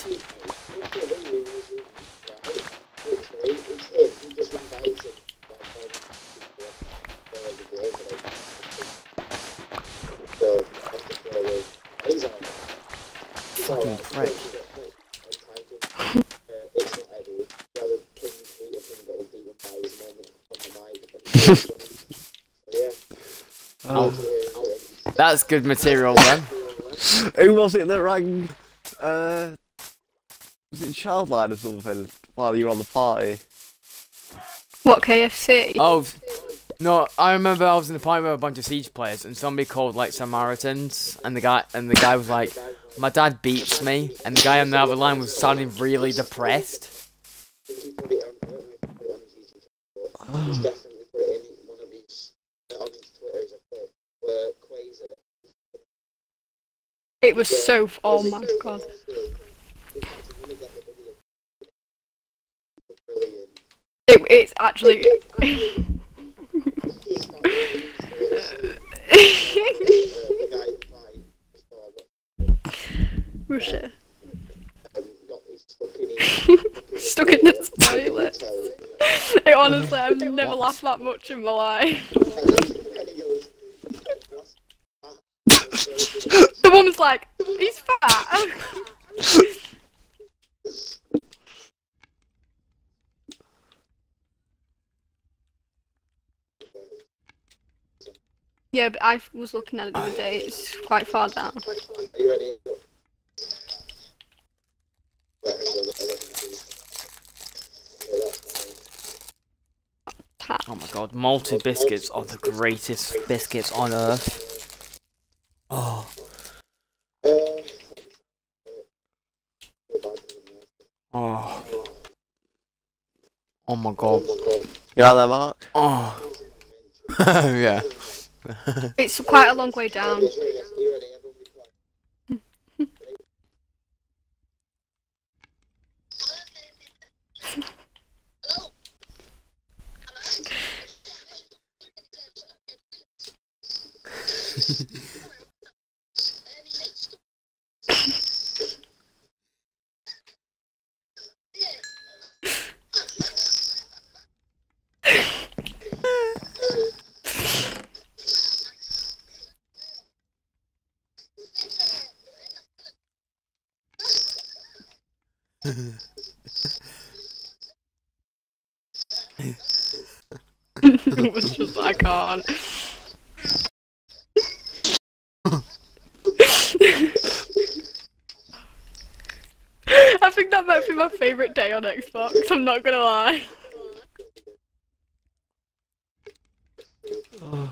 Fucking prick. Oh. That's good material then. Who was it that rang? Uh, was it Childline or something while you were on the party? What KFC? Oh, no, I remember I was in the party with a bunch of Siege players, and somebody called like Samaritans, and the guy and the guy was like, "My dad beats me," and the guy on the other line was sounding really depressed. He's definitely put it in one of his on his Twitter as a clip where Quasar It was so. Oh my god. It, it's actually. Oh, Russia. Stuck in the toilet. It, honestly, I've never laughed that much in my life. The woman's like, he's fat. yeah, but I was looking at it the other day. It's quite far down. Oh my god, malted biscuits are the greatest biscuits on earth. Oh, oh, oh my god. You out there, Mark? Oh, yeah. It's quite a long way down. it was just, I can't. I think that might be my favourite day on Xbox, I'm not gonna lie.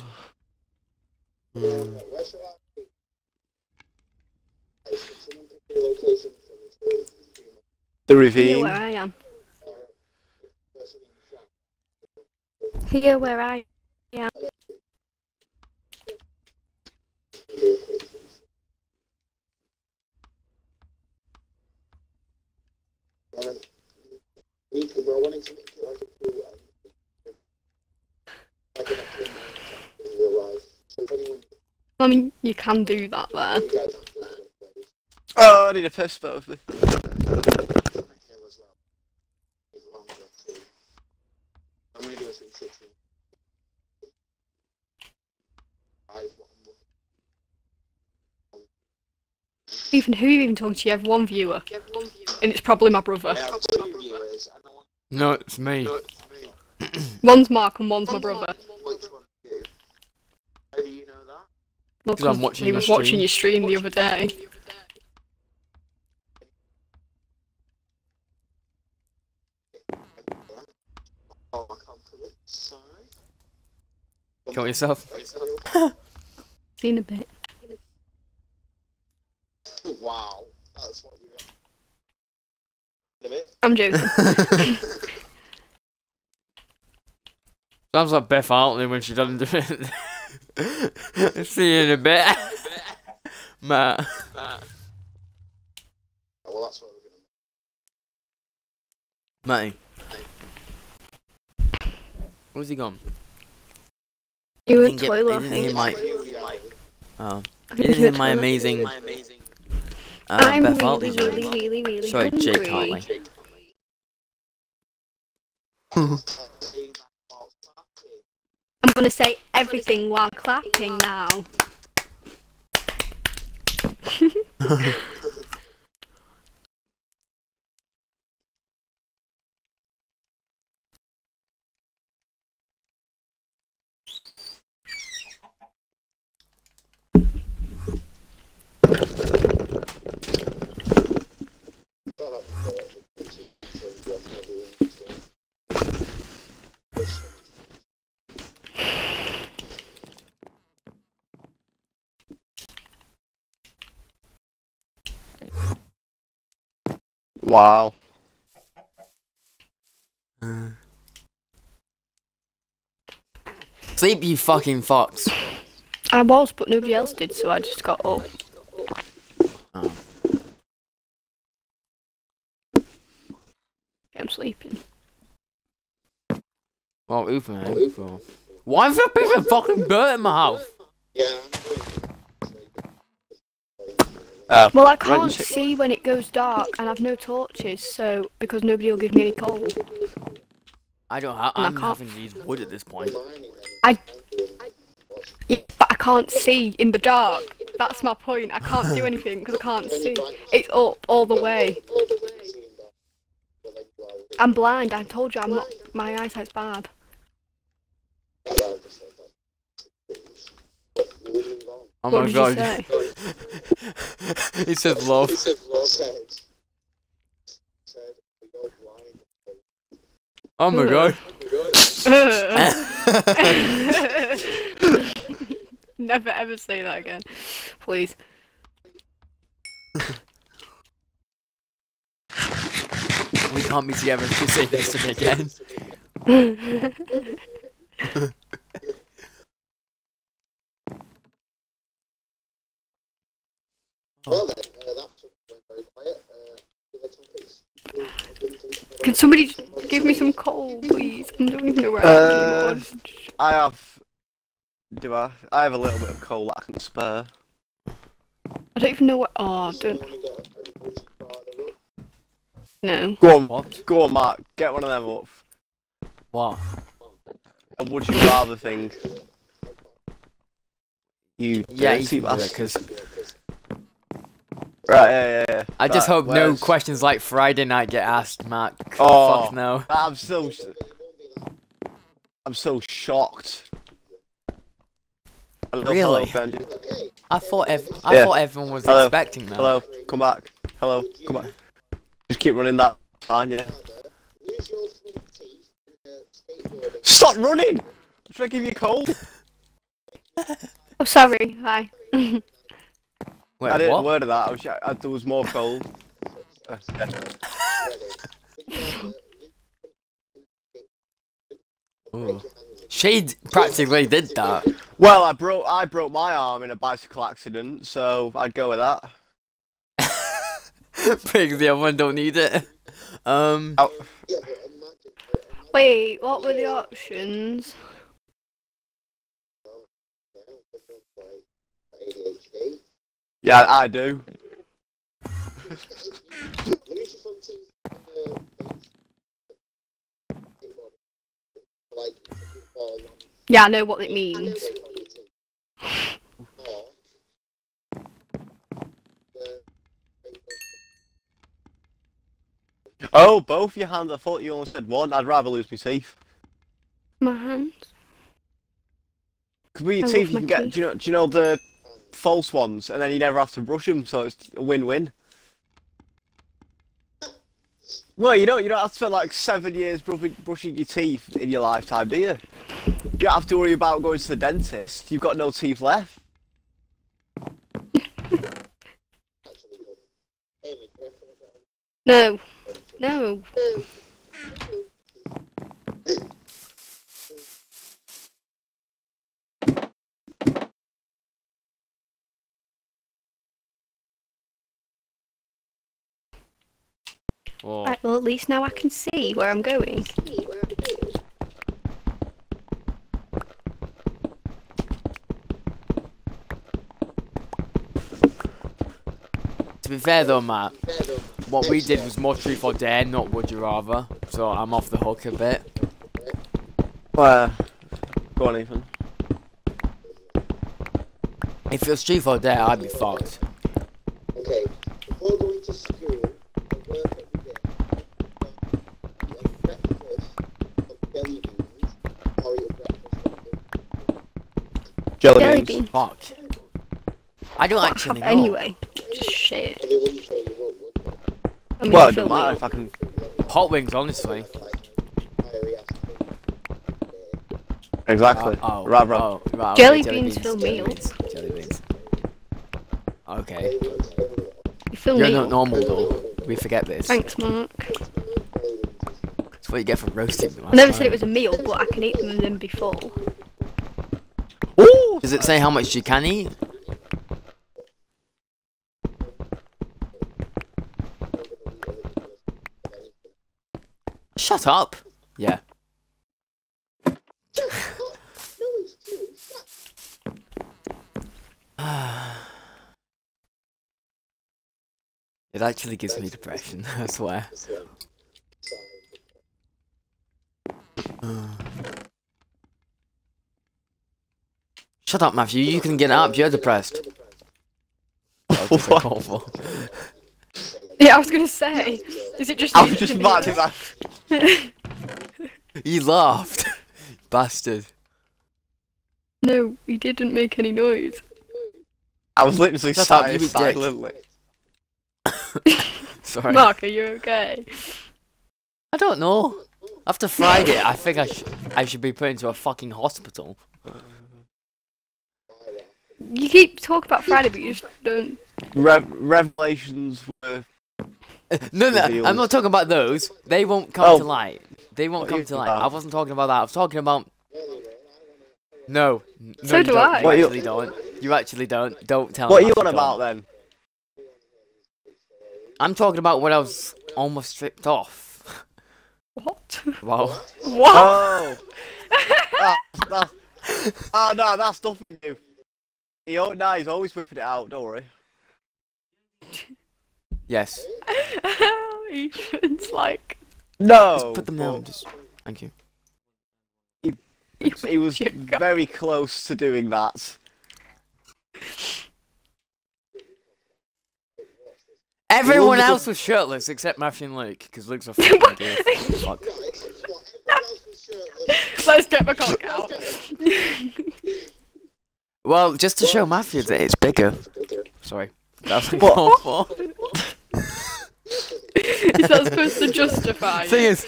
The ravine. Here where I am. Here where I am. Week, we're wanting to make it like a cool, um, like an activity in real life. I mean, you can do that there. Oh, I need a piss both me. I'm gonna do a 360. I- Even who are you even talking to? You have one viewer, and it's probably my brother. I have two viewers, and I want No, it's me. One's Mark and one's my brother. which one to do. How do you know that? Well, 'Cause I'm watching he was watching your stream the other day. I can't put it. Sorry. Kill yourself. Seen a bit. Wow, that's what we got. In a bit. I'm joking. Sounds like Beth Hartley when she doesn't do it. See you in a bit. Matt. Oh, well, that's what we're gonna. Matty. Where's he gone? You were toilet, I he didn't my- Oh. I He think didn't you hear were my amazing uh, I'm Beth really, Hartley really, really, really Sorry, Jake. Hartley. seeing that while clapping. I'm gonna say everything while clapping now. Wow. Uh. Sleep, you fucking fox. I was, but nobody else did, so I just got up. Oh. I'm sleeping. Well, Uber, man. Uber. Why is there been a fucking bird in my house? Yeah. Uh, Well, I can't check- see when it goes dark, and I've no torches, so because nobody will give me any coal. I don't have. And I I'm can't- having to use wood at this point. Yeah, but I can't see in the dark. That's my point. I can't do anything because I can't see. It's up all the way. I'm blind. I told you I'm not. My eyesight's bad. Oh what my god. say? he said love. He said, well said. Said, we go blind. Oh my god. Never ever say that again, please. we can't be together if you say this to me again. Well then, uh, that went very quiet. Uh, give it some peace. Can somebody give me some coal, please? I don't even know where Uh, I am. I have. Do I? I have a little bit of coal that I can spare. I don't even know what. Oh, I don't Only got a pretty far the road. know. Go on, What? go on, Mark. Get one of them up. What? And would you rather thing? You Yeah, you dirty can bastard. because Right, yeah, yeah, yeah. I just Right, hope no questions like Friday night get asked, Mark. Oh. Fuck no. I'm so. I'm so shocked. Hello, Really? Hello, Benji. Okay, I thought ev- I Yeah. thought everyone was Hello. expecting that. Hello, come back. Hello, come back. Just keep running that line, yeah. use your twin teeth in a skateboarding. Stop running! I'm trying to give you coal. Oh, sorry. Hi. Wait, I didn't what? word of that. I was, I, there was more coal. Yeah. Ooh. She practically did that. Well, I broke I broke my arm in a bicycle accident, so I'd go with that. because the other one don't need it. Um, Oh, Yeah, but imagine. Wait, what were the options? Yeah, I do. Lose your front teeth. Like, football, long Yeah, I know what it means. break on your teeth. Or, the- Oh, both your hands. I thought you only said one. I'd rather lose my teeth. My hands. Because with your I teeth, you can get. teeth. Do you know? Do you know the false ones, and then you never have to brush them, so it's a win-win. Well, you don't. You don't have to spend like seven years brushing, your teeth in your lifetime, do you? You don't have to worry about going to the dentist. You've got no teeth left. no. good. Amy, do you reckon I've got No. No. Whoa. Right, well, at least now I can see where I'm going. To be fair though, Matt, what we did was more truth or dare, not would you rather. So I'm off the hook a bit. Well, go on, Ethan. If it was truth or dare, I'd be fucked. Okay, before going to school and work every day, you have breakfast of jelly beans or your breakfast of Jelly, Jelly beans. bean. Fuck. I don't What I actually know. anyway. Just shit. They wouldn't show you what would they? I mean, well, it doesn't me matter up. if I can. Hot wings, honestly. Fiery ass thing. Exactly. Oh, oh, Rather. oh, right, okay, Jelly beans fill me jelly up. beans, Jelly beans. Okay. You fill You're me not normal though. We forget this. Thanks, Mark. That's what you get for roasting them. I never said it was a meal, but I can eat them and then be full. Does it say how much you can eat? Shut up. Yeah. It actually gives me depression, I swear. Shut up, Matthew. You can get up. You're depressed. Oh, What? Yeah, I was gonna say. Is it just? I was just to about to that. You laughed, bastard. No, he didn't make any noise. I was literally Shut up, sat you here big dick. silently. Sorry. Mark, are you okay? I don't know. After Friday, I think I, sh- I should be put into a fucking hospital. You keep talking about Friday, but you just don't. Rev- revelations were. No, no, Reveals. I'm not talking about those. They won't come Oh. to light. They won't What come to light. about? I wasn't talking about that. I was talking about. No. no So you do don't. I. You What are you- actually don't. You actually don't. Don't tell What are you I on about then? I'm talking about when I was almost stripped off. What? Wow. What? Oh! Ah, that's, oh no, that's nothing new. He, oh, no, he's always whipping it out, don't worry. Yes. Ethan's like. No! Just put them down. Just. Thank you. He was You got- very close to doing that. Everyone look else was shirtless except Matthew and Luke, because Luke's a fucking goof. Fuck. Let's get my cock out. Well, just to show Matthew that it's bigger. Sorry. That's What? awful. Is that supposed to justify? Thing it? is,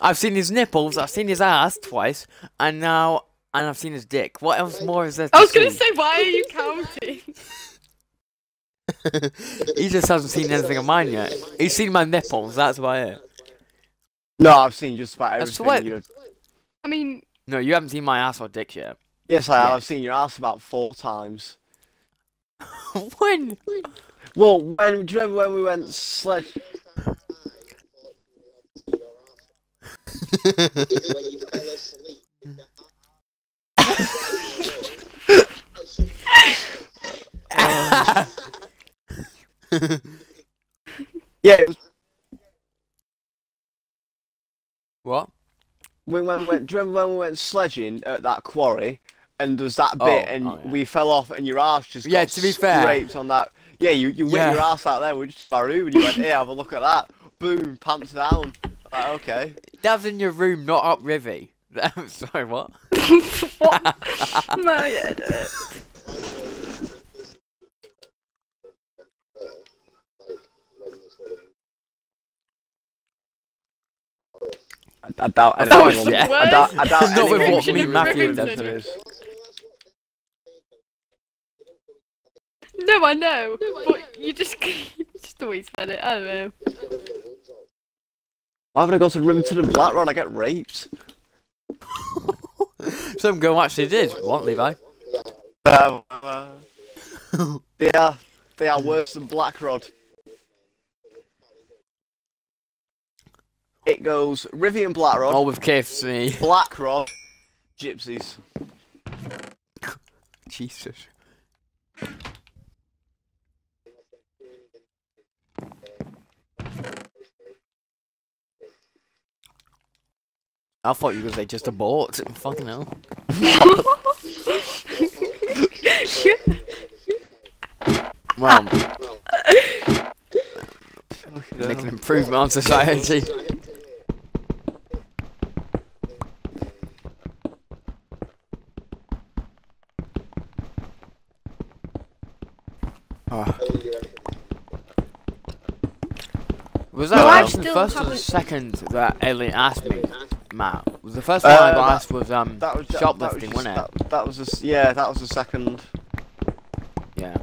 I've seen his nipples, I've seen his ass twice, and now, and I've seen his dick. What else more is there to I was gonna say, why are you counting? he just hasn't seen anything of mine yet. He's seen my nipples, that's about it. No, I've seen just about That's everything. what- you- I mean, No, you haven't seen my ass or dick yet. Yes, I have. Yeah. I've seen your ass about four times. when? Well, when do you remember when we went sledge? when you fell asleep. Yeah, was, what? we went, went, do you remember when we went sledging at that quarry and there's was that Oh, bit and oh, yeah. we fell off and your ass just Yeah, got to be fair- scraped on that. Yeah, you, you whipped Yeah. your ass out there with just Baroo and you went, here, have a look at that. Boom, pants down. Like, okay. That was in your room, not up Rivy. Sorry, what? what? My head. I, I doubt That anyone was will- the I doubt, I doubt Not with what me and Matthew believe have that done. it is. No, I know, but you just you just always said it. I don't know. Why would I go to Rivington and Blackrod? I get raped. Some girl actually did. What, Levi? Um, uh, they are, they are worse than Blackrod. It goes Rivy and Blackrod, All with KFC. Blackrod, Gypsies. Jesus. I thought you were gonna say just a boat. Fucking hell. Well, make an improvement on society. Ah. Was that No, the first or the second that Elliot asked me, Matt? Was the first one I Uh, got that- asked was um That was shoplifting, that was wasn't it? That, that was the yeah, that was the second. Yeah.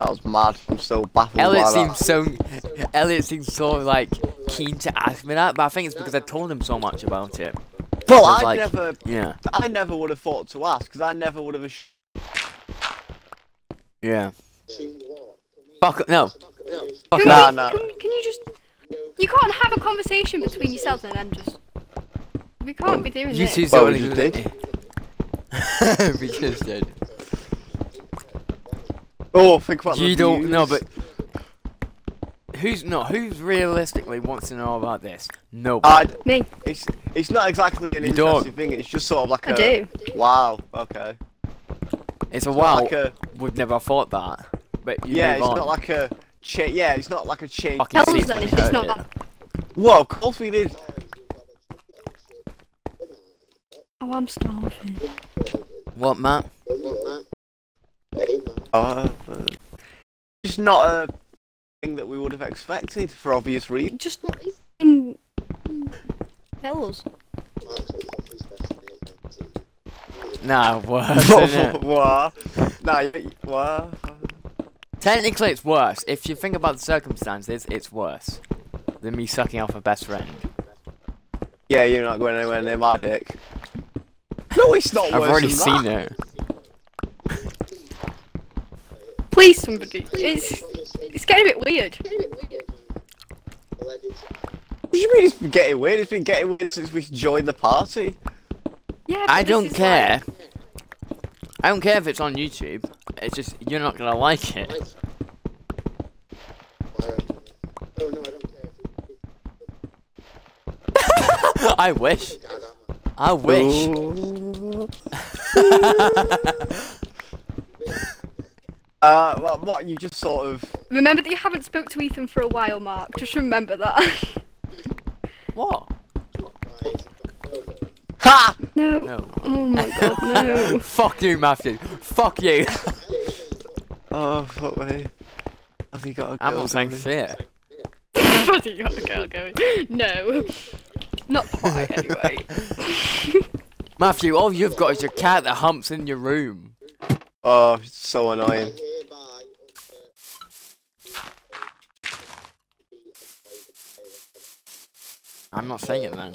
That was mad. I'm so baffled Elliot seems so Elliot seems so like keen to ask me that, but I think it's because I told him so much about it. Well, I like- never, Yeah. I never would have thought to ask because I never would have. ass- Yeah. Fuck no. Fuck Can, Nah, nah. Can, can you just? You can't have a conversation between yourselves and then just. We can't be doing You this. two Well, don't we even- just we just did. Oh, think about the You don't know, but who's no? Who's realistically wants to know about this? Nobody. I, Me, it's it's not exactly an You don't. interesting thing. It's just sort of like I a do. wow. Okay. it's a It's wow. Like a, We've never thought that. But you yeah, move it's on. not like a cha- Yeah, it's not like a chain. Fucking Tell us then if it's not it. that. Whoa, of course we did. Oh, I'm starving. What, Matt? Uh, it's not a thing that we would have expected for obvious reasons. Just in. Tell us. Nah, worse. isn't it? what? Nah, you- what? Technically, it's worse. If you think about the circumstances, it's worse than me sucking off a best friend. Yeah, you're not going anywhere near my dick. No, it's not I've already than seen that. it. Please, somebody. It's. It's getting a bit weird. What do you mean it's been getting weird? It's been getting weird since we joined the party. Yeah. I don't care. like- I don't care if it's on YouTube. It's just you're not gonna like it. I wish. I wish. Uh, well, what you just sort of. Remember that you haven't spoke to Ethan for a while, Mark. Just remember that. what? Ha! no. No. Oh my god, no. Fuck you, Matthew. Fuck you. Oh, fuck me. Have you got a I'm girl not saying going? shit. What you got a girl going? No. Not quite, anyway. Matthew, all you've got is your cat that humps in your room. Oh, it's so annoying. I'm not saying it then.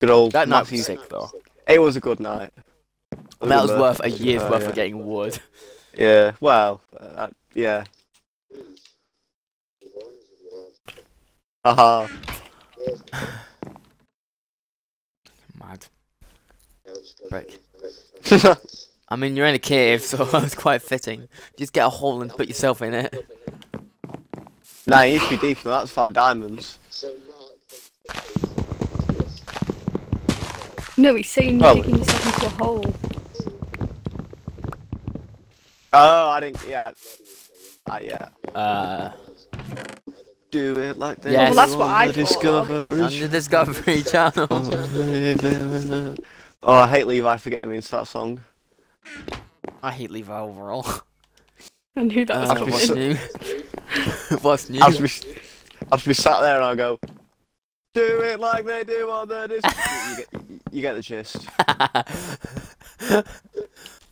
Good old That night's Matthew. sick though. It was a good night. That was worth a year's Oh, worth yeah. of getting wood. Yeah, well, uh, yeah. Haha. Mad. Prick. I mean, you're in a cave, so it's quite fitting. Just get a hole and put yourself in it. Nah, you need to be deep, and that's five diamonds. No, he's saying Well- you're digging yourself into a hole. Oh, I didn't. Yeah. Uh, yeah. Uh, Do it like they Yes. do Well, that's what on I the on the Discovery Channel. oh, I hate Levi for getting me into that song. I hate Levi overall. I knew that was Uh, I've new? what's new? I'll just be, I'll just be sat there and I'll go, do it like they do on the disc. you, get, you get the gist.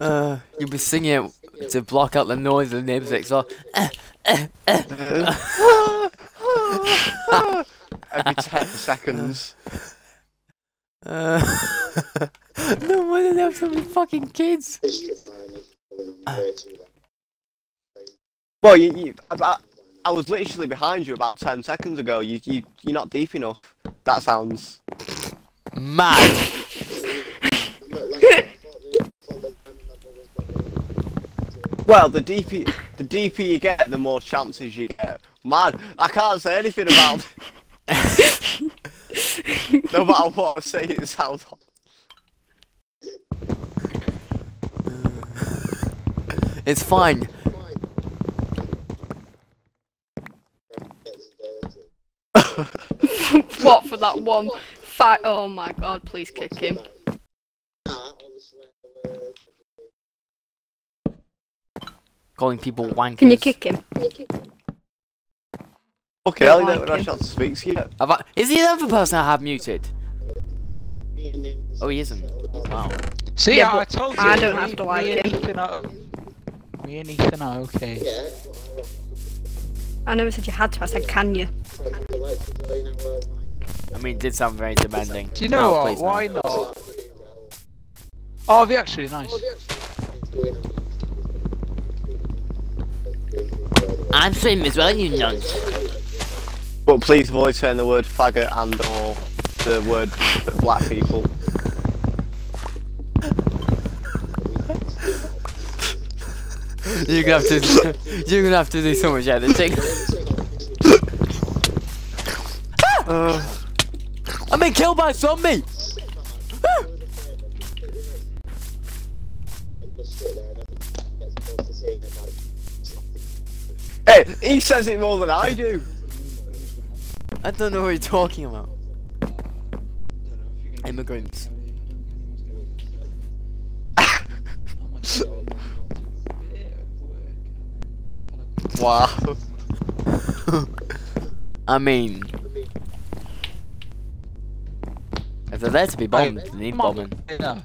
uh, you'll be singing it to block out the noise of the neighbours next door. Every 10 seconds. Uh, no wonder there were so many fucking kids. Well, you, you, I, I was literally behind you about 10 seconds ago. You, you, you're not deep enough. That sounds. Mad. Well, the deeper, the deeper you get, the more chances you get. Man, I can't say anything about No matter what I say, it sounds hot. It's fine. What for that one fight? Oh my god, please kick him. Calling people wankers. Can you kick him? Okay, Don't I like never had a him. chance to speak to you. I, is he the other person I have muted? Oh, he isn't. Wow. See, Yeah, I told you. I don't have to like me and him. Ethan are, me and Ethan are okay. I never said you had to. I said, can you? I mean, it did sound very demanding. Do you know No, what? please, no. Why not? Oh, they actually nice. I'm streaming as well, you nuns. But please avoid saying the word faggot and or the word black people. You're gonna have to. You're gonna have to do so much editing. Uh, I'm being killed by a zombie. Hey, he says it more than I do. I don't know what you're talking about. Immigrants. Wow. I mean, if they're there to be bombed, they need bombing. yeah.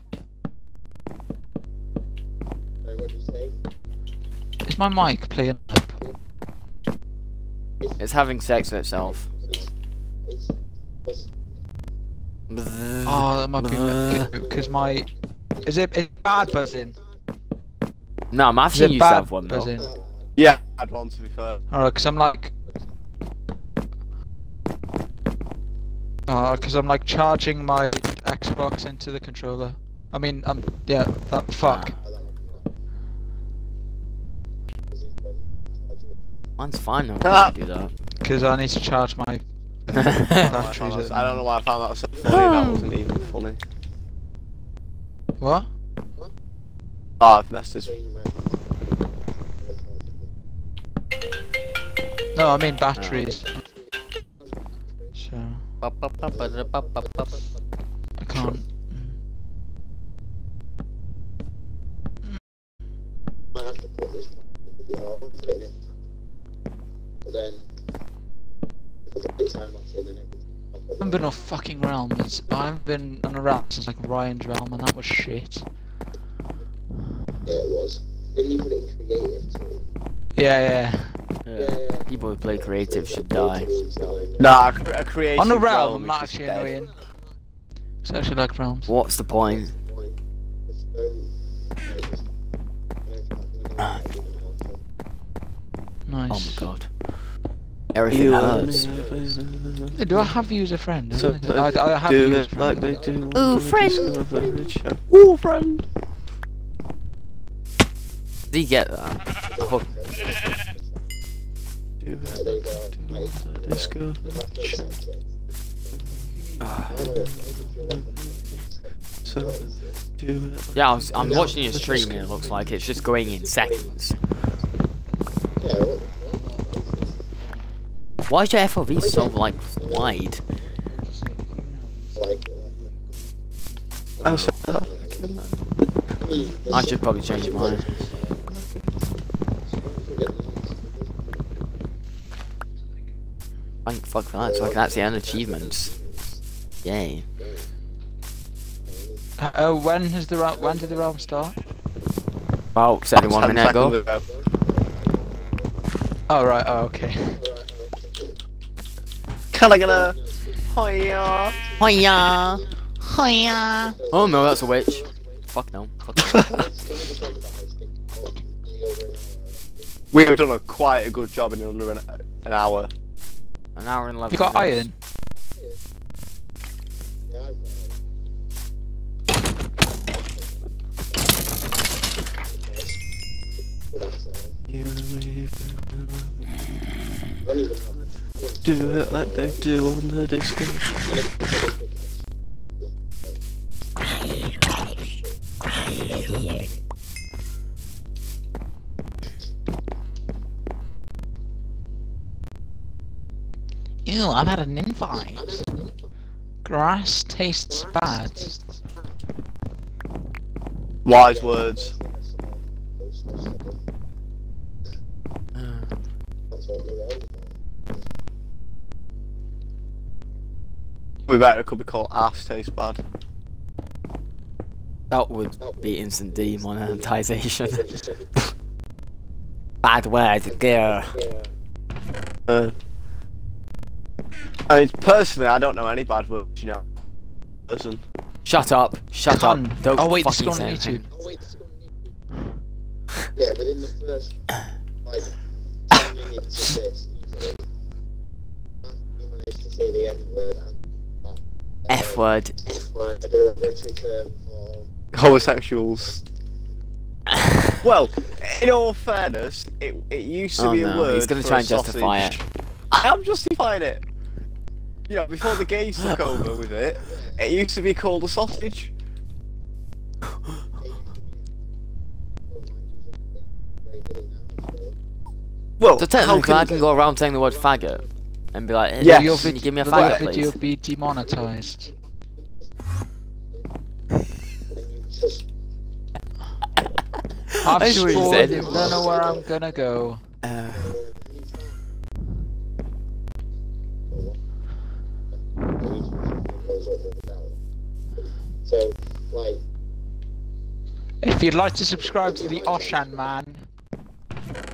Is my mic playing up? It's having sex with itself. Oh, that might be because my. Is it is bad buzzing? No, I'm Is asking it you to bad have one though. buzzing? Yeah, I'd want to be fair. Alright, because I'm like. Uh, because I'm like charging my Xbox into the controller. I mean, um, yeah, that fuck. Mine's fine now. Ah. I can do that. Because I need to charge my I batteries. don't know why I found that so funny. That wasn't even funny. What? Oh, I've messed this. No, I mean batteries. So I can't. I I put haven't been off fucking realms. I haven't been on a realm since like Ryan's realm, and that was shit. Yeah, it was. Didn't you put it creative too? Yeah, yeah. Yeah. People who play creative should die. Nah, a, cre- a creative On the realm realm, is not just actually dead. annoying. It's actually like realms. What's the point? Ah. Nice. Oh my god. Everything You hurts. Do I have you as a friend? I, So don't uh, I, I have do you as a it like friend. they do. Ooh, friend. Discovery Ooh, friend. Do you get that? Oh, Do it. Disco. So, do it. yeah, I was, I'm watching your stream and it looks like it's just going in seconds. Why is your FOV so like wide? I said that. I should probably change mine. Thank fuck that, so I can actually earn achievements. Yay. Uh, uh, when has the round? When did the round start? About 71 Ten minute ago. seconds Oh right. Oh okay. Can I get a hiya? Hiya! Hiya! Oh no, that's a witch. Fuck no. Fuck no. We have done a quite a good job in under an, an hour. An hour and 11 You got minutes. iron. Do it like they do on the disco. Ew, I've had an invite. Grass tastes bad. Wise words. We better could be called ass taste bad. That would be instant demonetization. Bad word, girl. Uh, I mean, personally, I don't know any bad words, you know. Listen. Shut up. Shut up. Don't Oh wait, this is fucking going on say YouTube. anything. Yeah, within the first like ten minutes of this, you managed to say the N word and F word. F word, a derogatory term for Homosexuals. Well, in all fairness, it, it used to Oh be a no, word. he's gonna try a and justify sausage. I am justifying it. You know, before the gays took over with it, it used to be called a sausage. Well, So technically, I can, can go around saying the word faggot and be like, hey, Yes. Your you vid- give me a faggot, please? video be demonetized? I've I you spawned, said. don't know where I'm gonna go. Uh, If you'd like to subscribe to the Oshan man,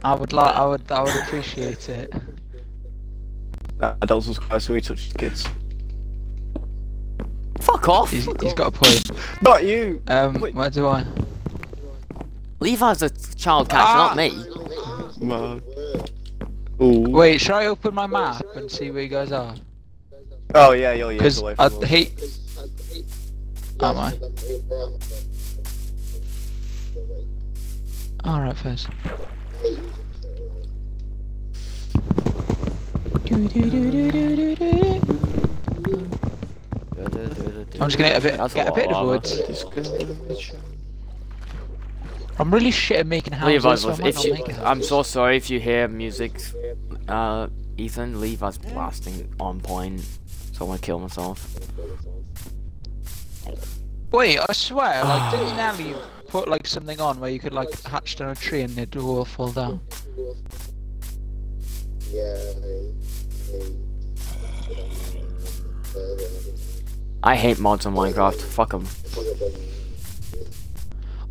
I would like, I would, I would appreciate it. I don't subscribe to We Touch Kids. fuck off! He's, he's got a point. Not you. Um, Wait. where do I? Levi's a child catcher, Ah! not me. Man. Ooh. Wait, should I open my map and see where you guys are? Oh yeah, you're years Because away I from us. hate. Am I? Alright, first. I'm just gonna get a bit, That's get a lot bit of of wood. I'm really shit at making houses, Levi's, so I if, might if not you, make it. I'm so sorry if you hear music, uh, Ethan. us blasting on point, so I'm gonna kill myself. Wait, I swear, like, didn't Nelly put like something on where you could like hatch down a tree and it'd all fall down? Yeah, I hate mods on Minecraft. Fuck them.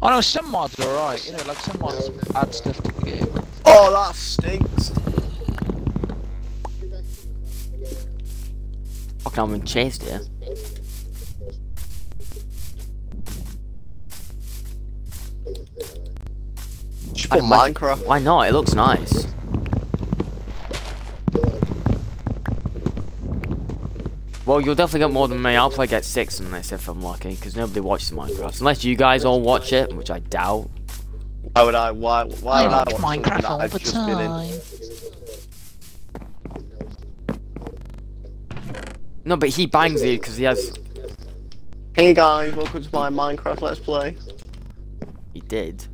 Oh no, some mods are alright, you know, like some mods add stuff to the game. Oh, that stinks. Fucking, I'm being chased here. Just put Minecraft. Why not? It looks nice. Well, you'll definitely get more than me. I'll probably get six on this if I'm lucky, because nobody watches Minecraft. Unless you guys all watch it, which I doubt. Why would I? Why? Why I would I watch Minecraft all I've the just been in? time. No, but he bangs you because he has. Hey guys, welcome to my Minecraft Let's Play. He did.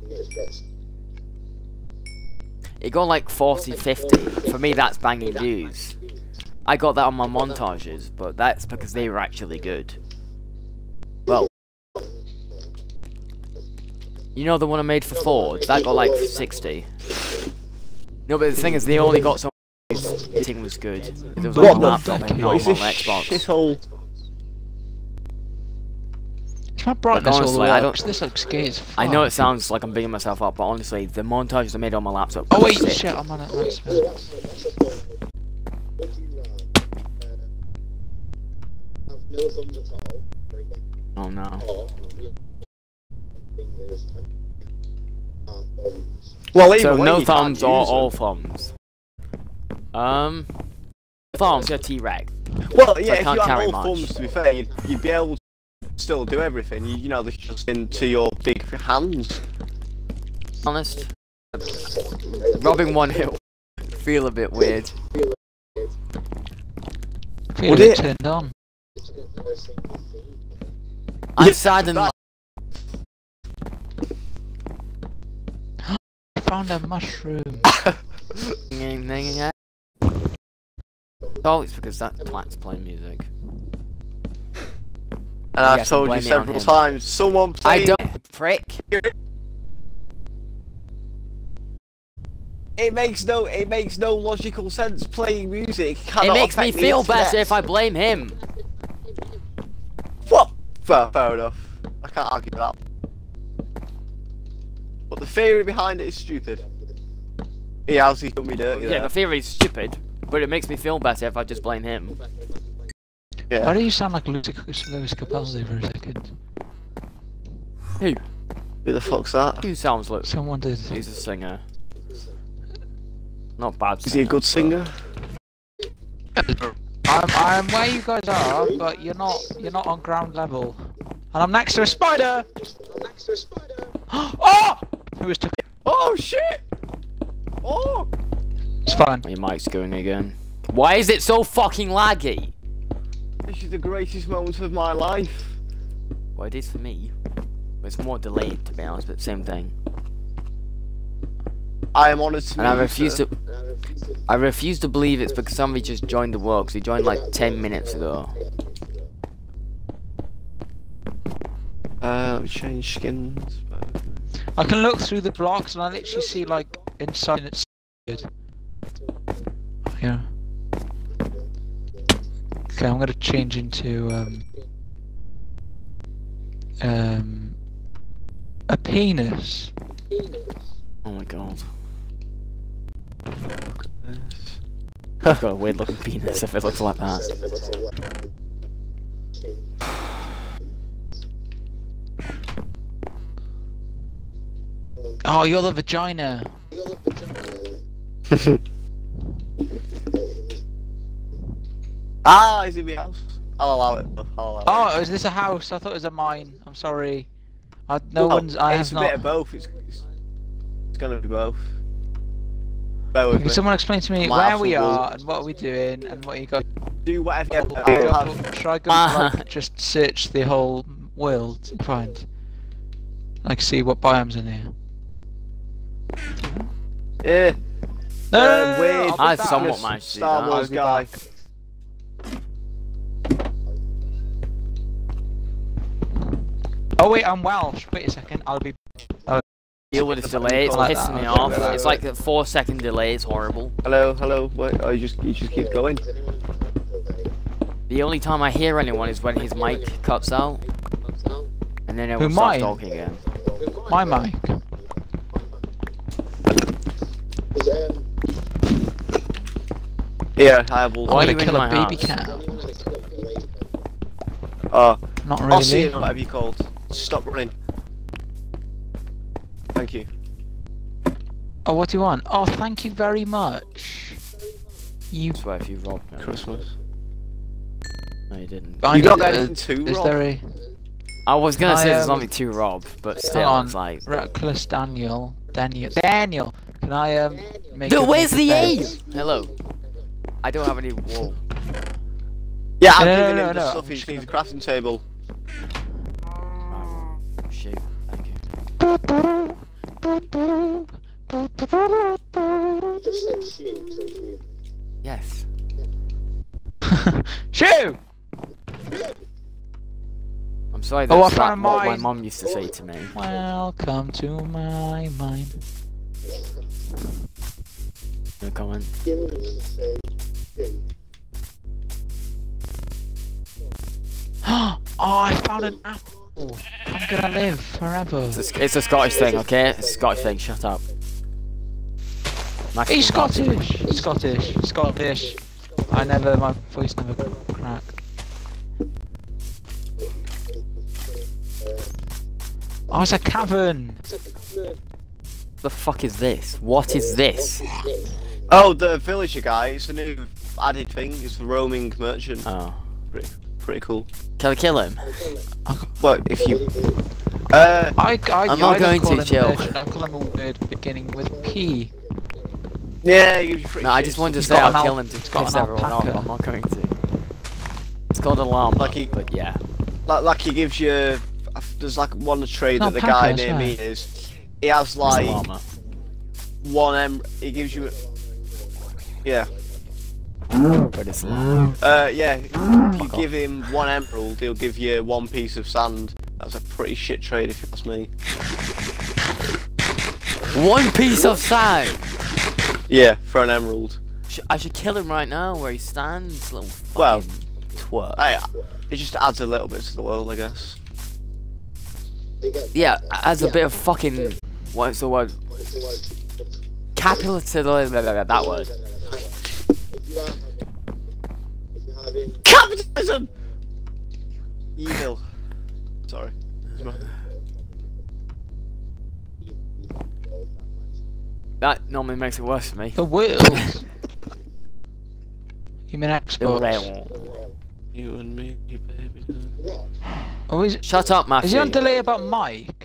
It got like 40, 50. For me, that's banging views. I got that on my montages, but that's because they were actually good. Well, you know the one I made for Ford? That got like 60. No, but the thing is, they only got some. Thing was good. It was What on the my laptop, fuck not on What is my this Xbox. shithole? Is my brightness all the honestly, way I don't- 'Cause This looks gay as fuck. I know it sounds like I'm bigging myself up, but honestly, the montages I made on my laptop. Oh wait, sick. shit, I'm on it. No thumbs at all, Oh no. or fingers and thumbs? Well, either So way, no you thumbs or use them. all thumbs. Um, thumbs. Yeah, T-Rex. Well, I yeah, if you had carry all much. thumbs, to be fair, you'd, you'd be able to still do everything. You, you know, they're just into your big hands. Honest. Robbing one hill. Feel a bit weird. Feel Would it it? turned on. I'm sad and I found a mushroom. Oh, it's because that twat's playing music. And I've told you several times, someone play- I don't. Prick. It makes no, it makes no logical sense playing music. It makes me feel better if I blame him. What? Fair, fair enough. I can't argue that. But the theory behind it is stupid. He has, he's done me dirty Yeah, there. the theory's stupid, but it makes me feel better if I just blame him. Why Yeah. do you sound like Lewis, Lewis Capaldi for a second? Who? Who the fuck's that? Who sounds like Someone did. he's a singer? Not bad. Is he a good singer, singer? I'm, I'm where you guys are, but you're not. You're not on ground level. And I'm next to a spider. I'm next to a spider! oh! Who was took it? Oh shit! Oh! It's fine. Your mic's going again. Why is it so fucking laggy? This is the greatest moment of my life. Well, it is for me. It's more delayed, to be honest, but same thing. I am honoured to And I refuse to. I refuse to believe it's because somebody just joined the world. Because he joined like 10 minutes ago. Uh, let change skins. I can look through the blocks and I literally see like inside and it's good. Yeah. Okay, I'm gonna change into um um a penis. Oh my god. I've got a weird looking penis if it looks like that. Oh, you're the vagina. ah, is it my house? I'll allow it. I'll allow Oh, it. is this a house? I thought it was a mine. I'm sorry. I, no Oh, one's. I it's have a bit of both. It's, it's, it's gonna be both. Bear with Can me. someone explain to me My where we absolute- are and what we're we doing and what you got? Do whatever you Should I'll I have. go, should I go like, just search the whole world and find, like, see what biomes in here? Yeah. No, no, Uh, no, no, no, weird. I'll be I back. somewhat Yes, managed to Star. Wars I'll guy. Oh wait, I'm Welsh. Wait a second, I'll be. Deal with this delay, it's Like pissing that, me off. right, It's right. like a four second delay, it's horrible. Hello, hello. Wait, oh, you just you just keep going. The only time I hear anyone is when his mic cuts out. And then everyone Who, starts mine? talking again. My mic. Yeah, I have all. Why I'm are gonna kill a baby house? cat. Oh, Not Ossie, really. whatever you called. Stop running. Thank you. Oh, what do you want? Oh, thank you very much. You. I swear if you robbed me. Christmas. No, you didn't. I You need- got uh, anything too Is wrong? there a I was gonna I, say there's um, nothing to rob, but still, on. it's like. reckless Daniel? Daniel. Daniel, can I um make? Dude, where's the a A? Hello. I don't have any wool. Yeah, I'm No, no, giving no, him the no, stuff. He just just needs a crafting table. Yes. Shoo! I'm sorry Oh, I that's not found what my mum used to say to me. Welcome to my mind. No comment. give him the same thing. oh, I found an apple. I'm gonna live forever. It's a, it's a Scottish thing, okay? It's a Scottish thing. Shut up. Max He's can watch. Scottish. Scottish. Scottish. I never, my voice never cracked. Oh, it's a cavern. The fuck is this? What is this? Oh, the villager guy. It's a new added thing. It's the roaming merchant. Oh. Pretty, pretty cool. Can I kill him? Well, if you. Uh, I, I, I'm not I don't going call to, him a chill. merchant, I call him a word beginning with P. yeah, you're pretty. No, I just wanted to say I'll an al- kill him to he's got piss an everyone off. I'm not going to. It's called a llama, Like but yeah. Like, like he gives you. There's like one trade that the guy near me is. He has like one em. He gives you. Yeah. But it's a. Uh, yeah. If you give him one emerald, he'll give you one piece of sand. That's a pretty shit trade if you ask me. One piece of sand! Yeah, for an emerald. I should kill him right now where he stands, little Well, twerp. Hey, it just adds a little bit to the world, I guess. Yeah, as a bit of fucking. What's the word? what's the word? Capital. That word. If you are having, you're having Capitalism! Evil. Sorry. That normally makes it worse for me. The world. you mean The Xbox? rail. You and me, baby. Oh, is, Shut up, Matthew. is he on delay about Mike?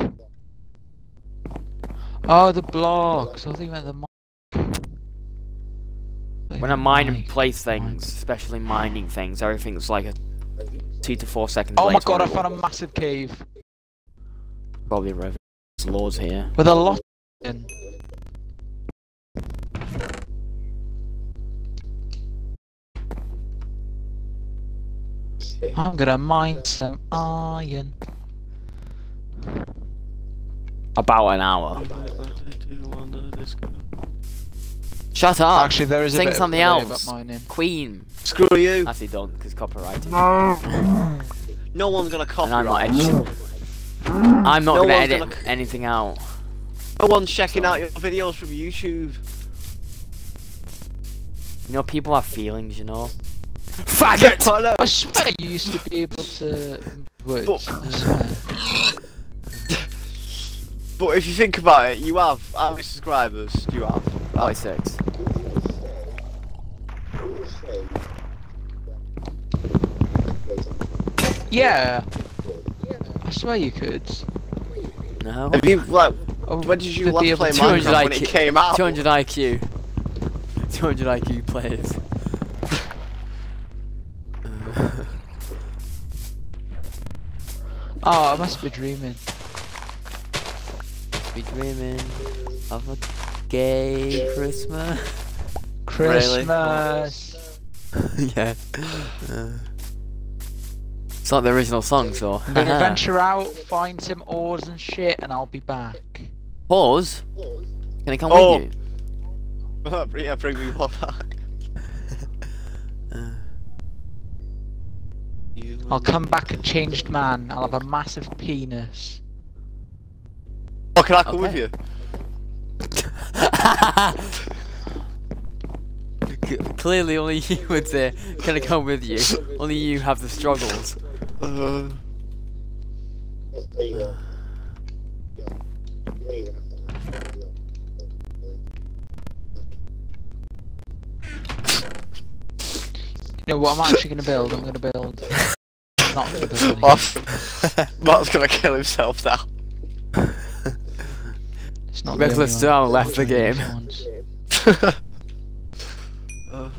Oh, the blocks. I think about the mic. When I mine and Mike. place things, especially mining things, everything's like a two to four seconds Oh my god, I found a massive cave Probably a Rev. Lords here. with a lot in. I'm gonna mine some iron. About an hour. Shut up! Actually, there is a Sing bit something delay else. mining. Queen. Screw you! Actually, don't, because copyrighted. No one's gonna And I'm not editing. I'm not No gonna edit gonna- anything out. No one's checking out your videos from YouTube. You know, people have feelings, you know. Faggot! I. I swear you used to be able to words. But- I swear. But if you think about it, you have how many subscribers do you have? Like six. Yeah. I swear you could. No. Have you like Oh, when did you to last play to- 200 Minecraft when it IQ. came out? 200 IQ. 200 IQ players. Oh, I must be dreaming. Be dreaming of a gay Christmas. Christmas. yeah. Uh, it's like the original song, so. I'm gonna venture out, find some ores and shit, and I'll be back. Pause. Can I come Oh. with you? yeah, bring me one back. Uh, I'll come back a changed man. I'll have a massive penis. Oh, can I come with you? Clearly, only you would say, "Can I come with you?" Only you have the struggles. Uh, There you go. Yeah. You don't even have to have it. You know what I'm actually gonna build? I'm gonna build. Not gonna build. anything. off. Mark's gonna kill himself now. It's not the Reckless one. Star left the game. ones. oh.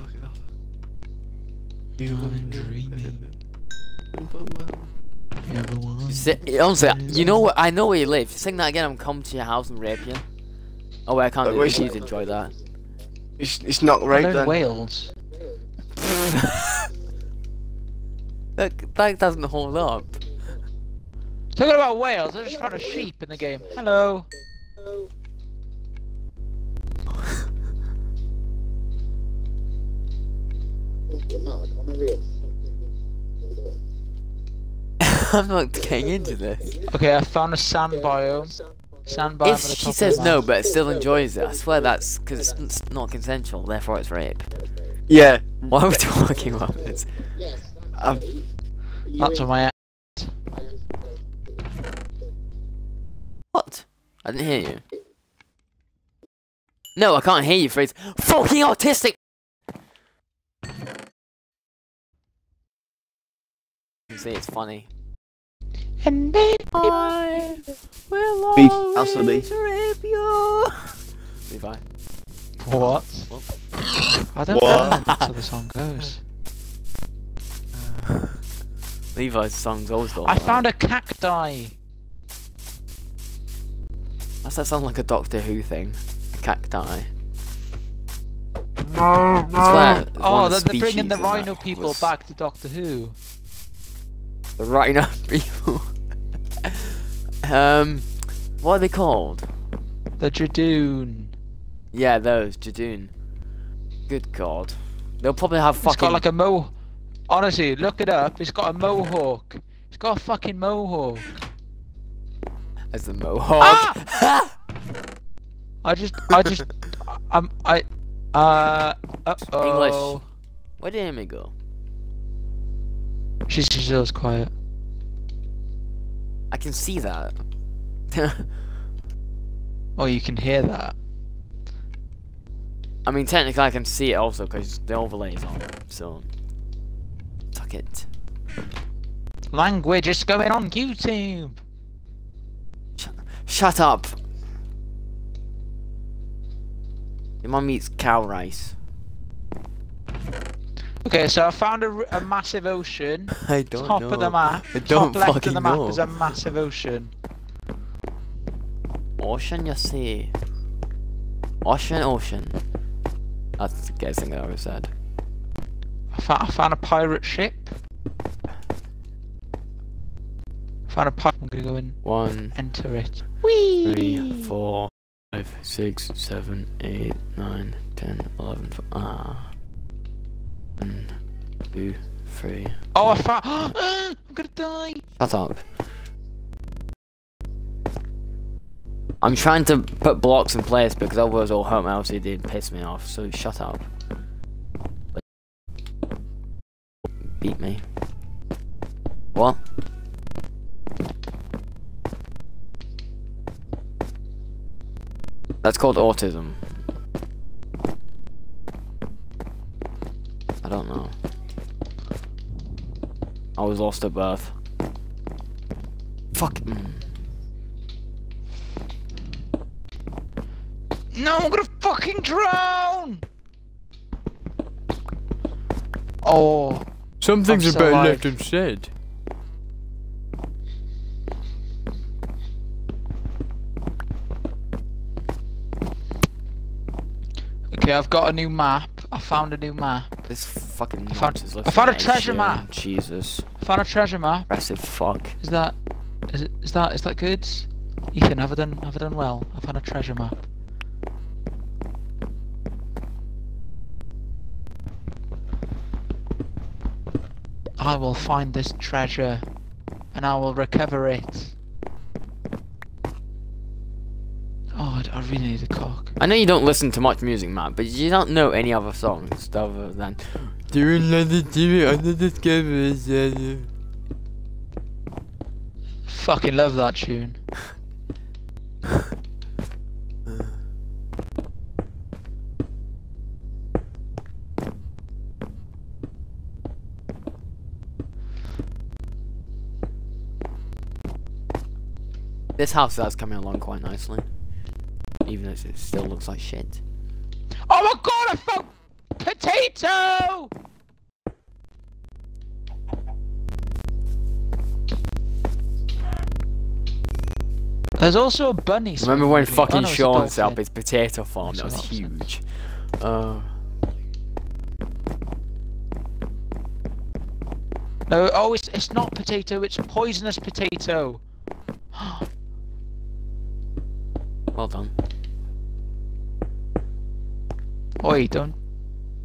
You and dreaming. Everyone. Si- honestly, you know what? I know where you live. Sing that again. I'm coming to your house and rape you. Oh wait, I can't But do wait, this. Enjoy that. It's, it's not They're right in then. Wales. that that doesn't hold up. Talking about Wales, I just found a sheep in the game. Hello. You're. I'm a real. I'm not getting into this. Okay, I found a sand biome. Sand biome. If she says no, map. but still enjoys it, I swear that's because it's, it's not consensual. Therefore, it's rape. Yeah. Why are we talking about this? Yes. I've, That's what my What? I didn't hear you. No, I can't hear you, Freeze. Fucking autistic. You see, it's funny. And then I will always also me. rape you. Levi. what? I don't What? know how the song goes. Levi's songs always go. I like found a cacti. Does that sound like a Doctor Who thing? A cacti. No, no. Oh, they're, they're bringing the rhino people was- back to Doctor Who. The rhino people. um, what are they called? The Judoon. Yeah, those Judoon. Good God, they'll probably have It's fucking. got like a mo. Honestly, look it up. It's got a mohawk. It's got a fucking mohawk. As the mohawk. Ah! I just, I just, I'm, I, uh, uh oh. English. Where did Amy go? She's she's always quiet. I can see that. Oh, you can hear that. I mean, technically, I can see it also because the overlay is on. So, tuck it. Language is going on YouTube. Shut up. Your mum eats cow rice. Okay, so I found a massive ocean. I don't Top know. of the map. I don't Top left of the map know. is a massive ocean. Ocean, you see. Ocean, ocean. That's the guessing I always said. I found, I found a pirate ship. Found a pirate. I'm gonna go in. One, enter it. three, four, five, six, seven, eight, nine, ten, eleven. tw- Ah. One, two, three. Oh, I found. I'm gonna die. Shut up. I'm trying to put blocks in place because otherwise it'll hurt my LCD and piss me off, so shut up. Beat me. What? That's called autism. I don't know. I was lost at birth. Fuck. Mm. No, I'm gonna fucking drown. Oh, Some things are better left unsaid. Okay. I've got a new map. I found a new map. This fucking I found- I found a treasure map. Jesus. I found a treasure map. Aggressive fuck. Is that? Is it? Is that? Is that good? Ethan, have I done? Have I done well? I found a treasure map. I will find this treasure, and I will recover it. Oh, I- I really need a cock. I know you don't listen to much music, Matt, but you don't know any other songs other than Doing another TV under the covers. Fucking love that tune. This house is coming along quite nicely. Even though it still looks like shit. Oh my god, I found potato! There's also a bunny. Remember when fucking Oh, no, Sean set up his potato farm? That was huge. Uh, No, oh, it's, it's not potato, it's poisonous potato. well done. Oi, don't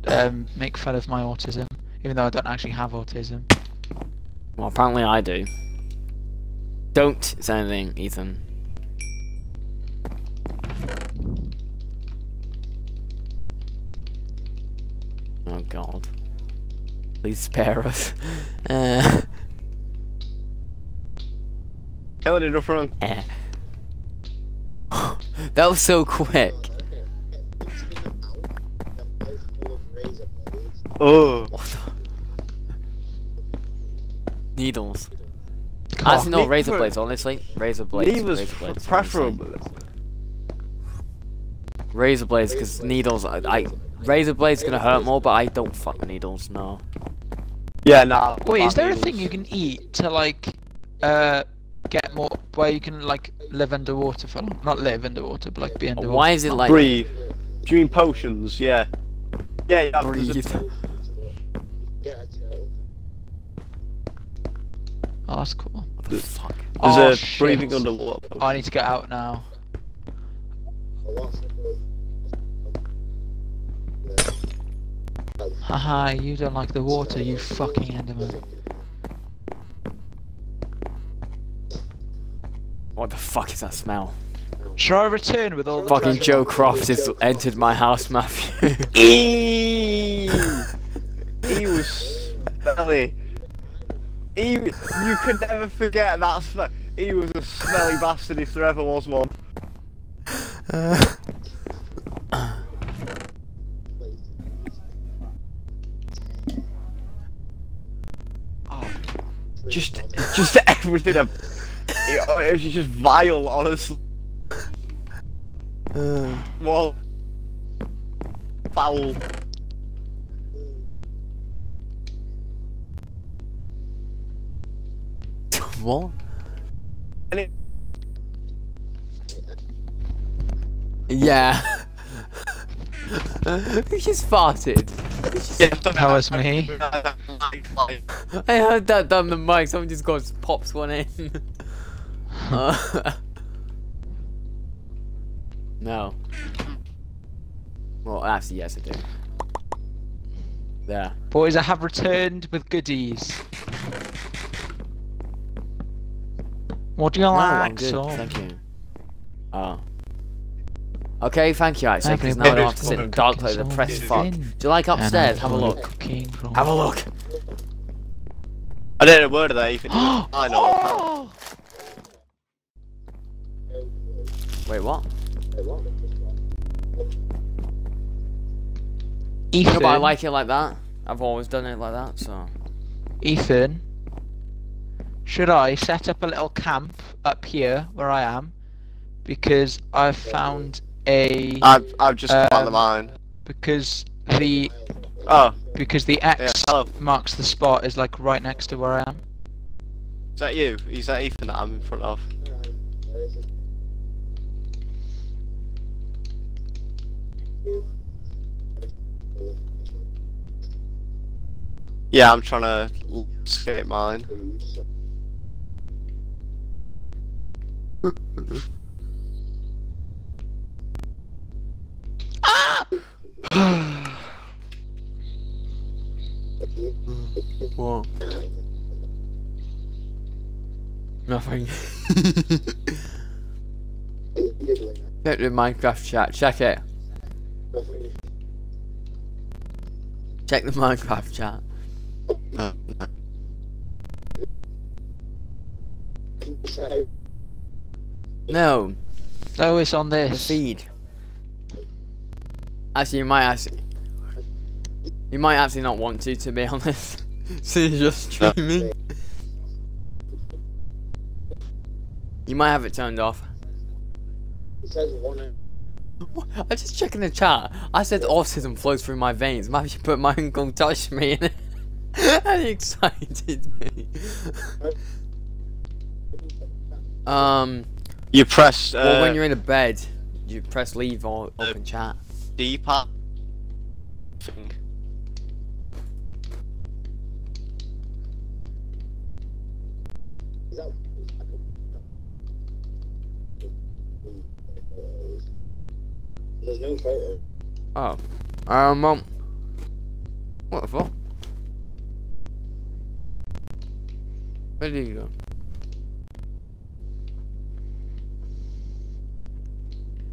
um, make fun of my autism, even though I don't actually have autism. Well, apparently I do. Don't say anything, Ethan. Oh god. Please spare us. Uh, Killing it up front. eh. that was so quick. Oh. Needles. Come on. Actually, no, razor blades, honestly. Razor blades. Leave us razor blades, preferable. honestly. Razor blades, because needles, I, I. Razor blades gonna hurt more, but I don't fuck needles, no. Yeah, nah. Wait, is bad there a thing you can eat to like, uh, get more, where you can like live underwater for long? Not live underwater, but like be underwater. Why is it like. Breathe. Do you mean potions? Yeah. Yeah, yeah. Breathe. Oh, that's cool. What the fuck? There's Oh, a shit. breathing underwater. Oh, I need to get out now. Haha, you don't like the water, you fucking enderman. What the fuck is that smell? Shall I return with all the Fucking treasure? Joe Croft has entered my house, Matthew. Eee! he was smelly. He, you could never forget that smell. He was a smelly bastard if there ever was one. Uh. Oh, just, just everything. It, oh, it was just vile, honestly. Uh. Well, foul. What? And it- Yeah. Who just farted? That was me. I heard that down the mic, someone just goes, pops one in. Uh, no. Well, actually, yes, I do. There. Boys, I have returned with goodies. What do you No, like, I'm good, son? thank you. Oh. Okay, thank you, Isaac, because now I Everybody don't have to sit in dark like the press fuck. Do you like upstairs? Have a look. Have a look. I didn't know a word of that, Ethan. I know. Wait, what? Ethan, No, but I like it like that. I've always done it like that, so. Ethan, should I set up a little camp up here where I am? Because I've found a I've, I've just found the Um, mine. because the Oh, because the X hello. marks the spot is like right next to where I am. Is that you? Is that Ethan that I'm in front of? Yeah, I'm trying to escape mine. Ah! What? Nothing. Check the Minecraft chat. Check it. Check the Minecraft chat. Oh, no, Oh, it's on the this. feed. Actually, you might actually. You might actually not want to, to be honest. Since you're just streaming. You might have it turned off. It says one. I'm just checking the chat. I said autism flows through my veins. Maybe you put my uncle touched me and, and he excited me. um, You press uh, well, when you're in a bed, you press leave or open chat. D-pad thing. There's no photo. Oh, um, um, what the fuck? Where did you go?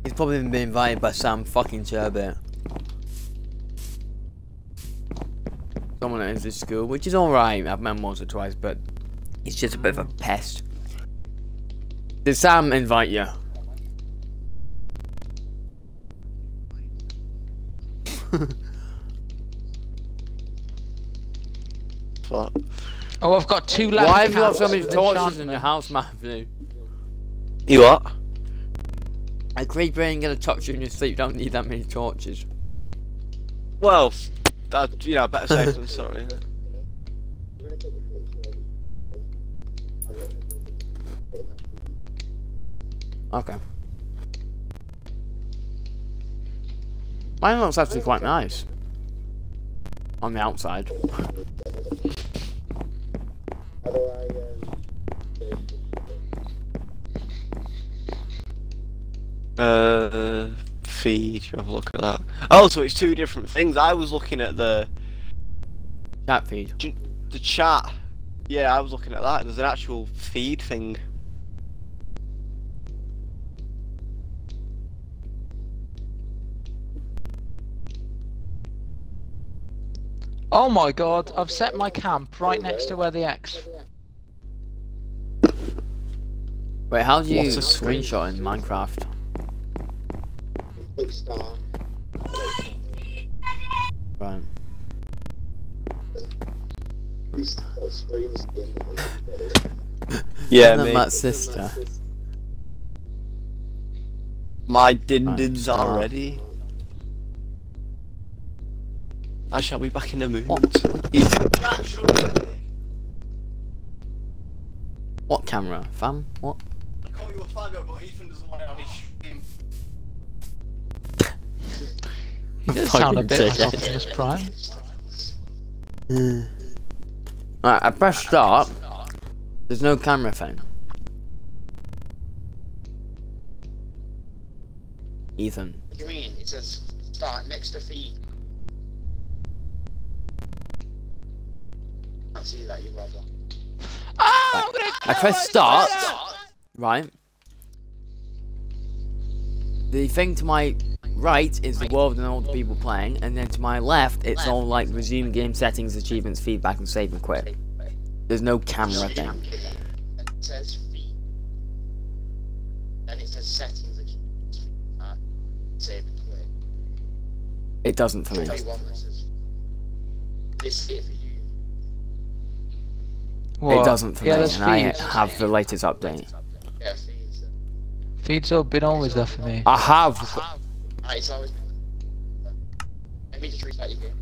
He's probably been invited by Sam fucking Sherbet. Someone at his school, which is alright. I've met him once or twice, but he's just a bit of a pest. Did Sam invite you? Fuck. Oh, I've got two left. Why have you got so many torches in your house, Matthew? You what? A creeper ain't gonna touch you in your sleep. Don't need that many torches. Well, that, you know, better safe than sorry. innit? We're gonna take a picture. I'm gonna take a Okay. Mine looks actually quite nice. On the outside. Uh, feed. Have a look at that. Oh, so it's two different things. I was looking at the Chat feed. the chat. Yeah, I was looking at that. There's an actual feed thing. Oh my god, I've set my camp right next to where the X. Wait, how do you What a screenshot in Minecraft? Click start. Right. Restart screen skin. Yeah, Isn't that me. Matt's sister? My dindins Right, are ready. I shall be back in a mood. What camera? Fam? What? I call you a faggot, but Ethan doesn't want it on his stream. Sound a bit like. Optimus Prime. Alright, I press start. There's no camera thing. Ethan. Green, it says start next to feed. Can't see that, you brother. Ah, I'm gonna I press start. Right. The thing to my right is the world and all the people playing, and then to my left, it's all like resume game settings, achievements, feedback, and save and quit. There's no camera thing. It says feed. Then it says settings, achievements, save and quit. It doesn't for me. Only one that says. This is it for you. It doesn't for yeah, me, there's and I have the latest update. Yeah, feeds. Feeds have been always there for me. I have. Alright. Let me just restart your game.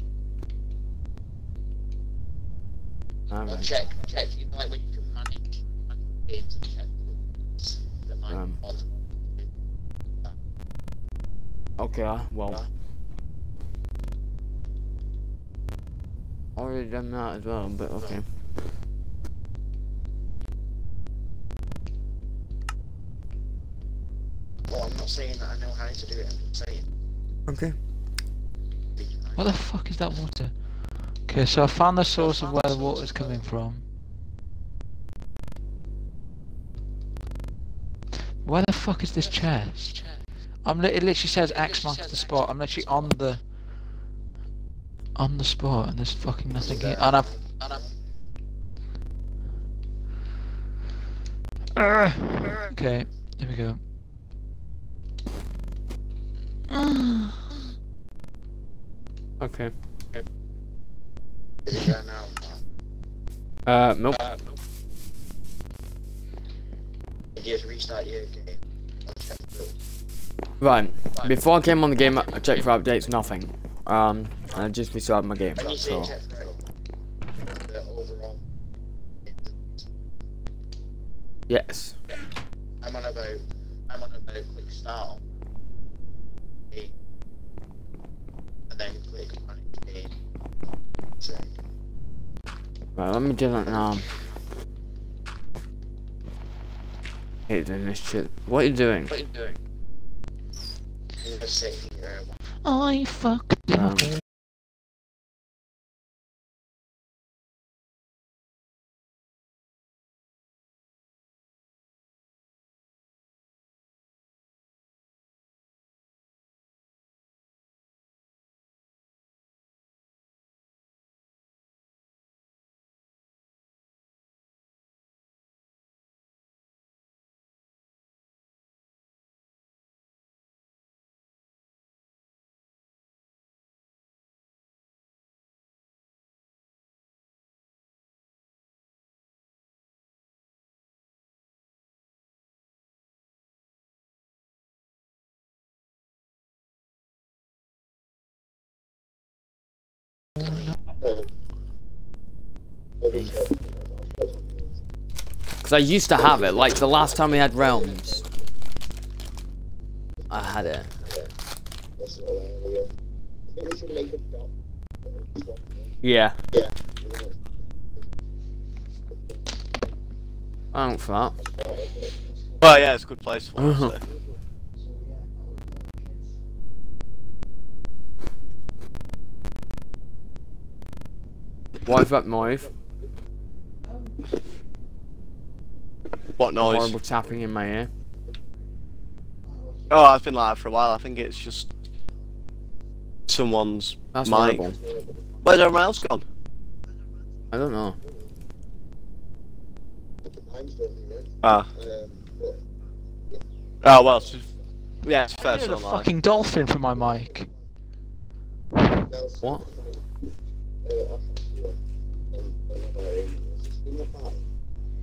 Well, check, check, you know, like when you can manage games and check might Um. um. Okay, well. Already done that as well, but okay. Well, I'm not saying that I know how to do it, I'm just saying. Okay. What the fuck is that water? Okay, so I found the source of where the water's coming from. Where the fuck is this chest? I'm li- it literally says X marks the spot. I'm literally on the on the spot, and there's fucking nothing here. And I've And I'm, okay, here we go. Okay. is it there? Uh, nope. Just restart your game. Right. Before I came on the game, I checked for updates. Nothing. Um, I just restarted my game. So yes. I'm on about, I'm on about click start on eight, and then click on eight. Right. Let me do that now. Hey, doing this shit. What are you doing? What are you doing? I'm gonna sit here. I fucked Um, Because I used to have it, like the last time we had realms. I had it. That's all I know. I think we should make a dot. Yeah. Yeah. I don't for that. Well, yeah, it's a good place for Uh-huh. it. What is that noise? What noise? Horrible tapping in my ear. Oh, I've been like that for a while. I think it's just someone's That's mic. horrible. Where's everyone else gone? I don't know. I'm still here. Ah. Oh well. It's just, yeah, it's fair. I need a so fucking dolphin for my mic. What?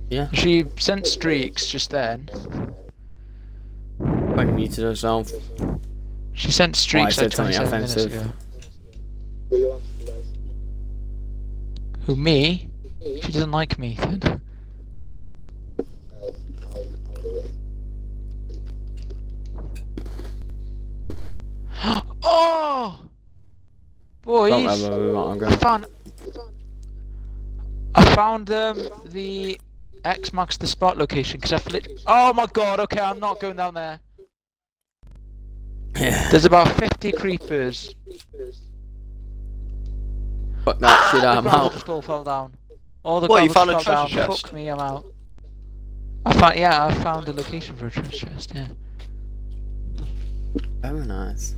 Yeah. She sent streaks just then. Like muted herself. She sent streaks I said like something 27 minutes offensive. ago. Will you ask the guys? Who, me? She doesn't like me then. Oh! Boys! Don't ever I'm going. found I found um, the X marks the spot location because I flipped. Oh my god! Okay, I'm not going down there. Yeah. There's about 50 creepers. Fuck that shit, I'm out. stall fell down. All the What, you found a fell down. treasure chest? Fuck me, I'm out. I found yeah, I found a location for a treasure chest. Yeah. Very nice.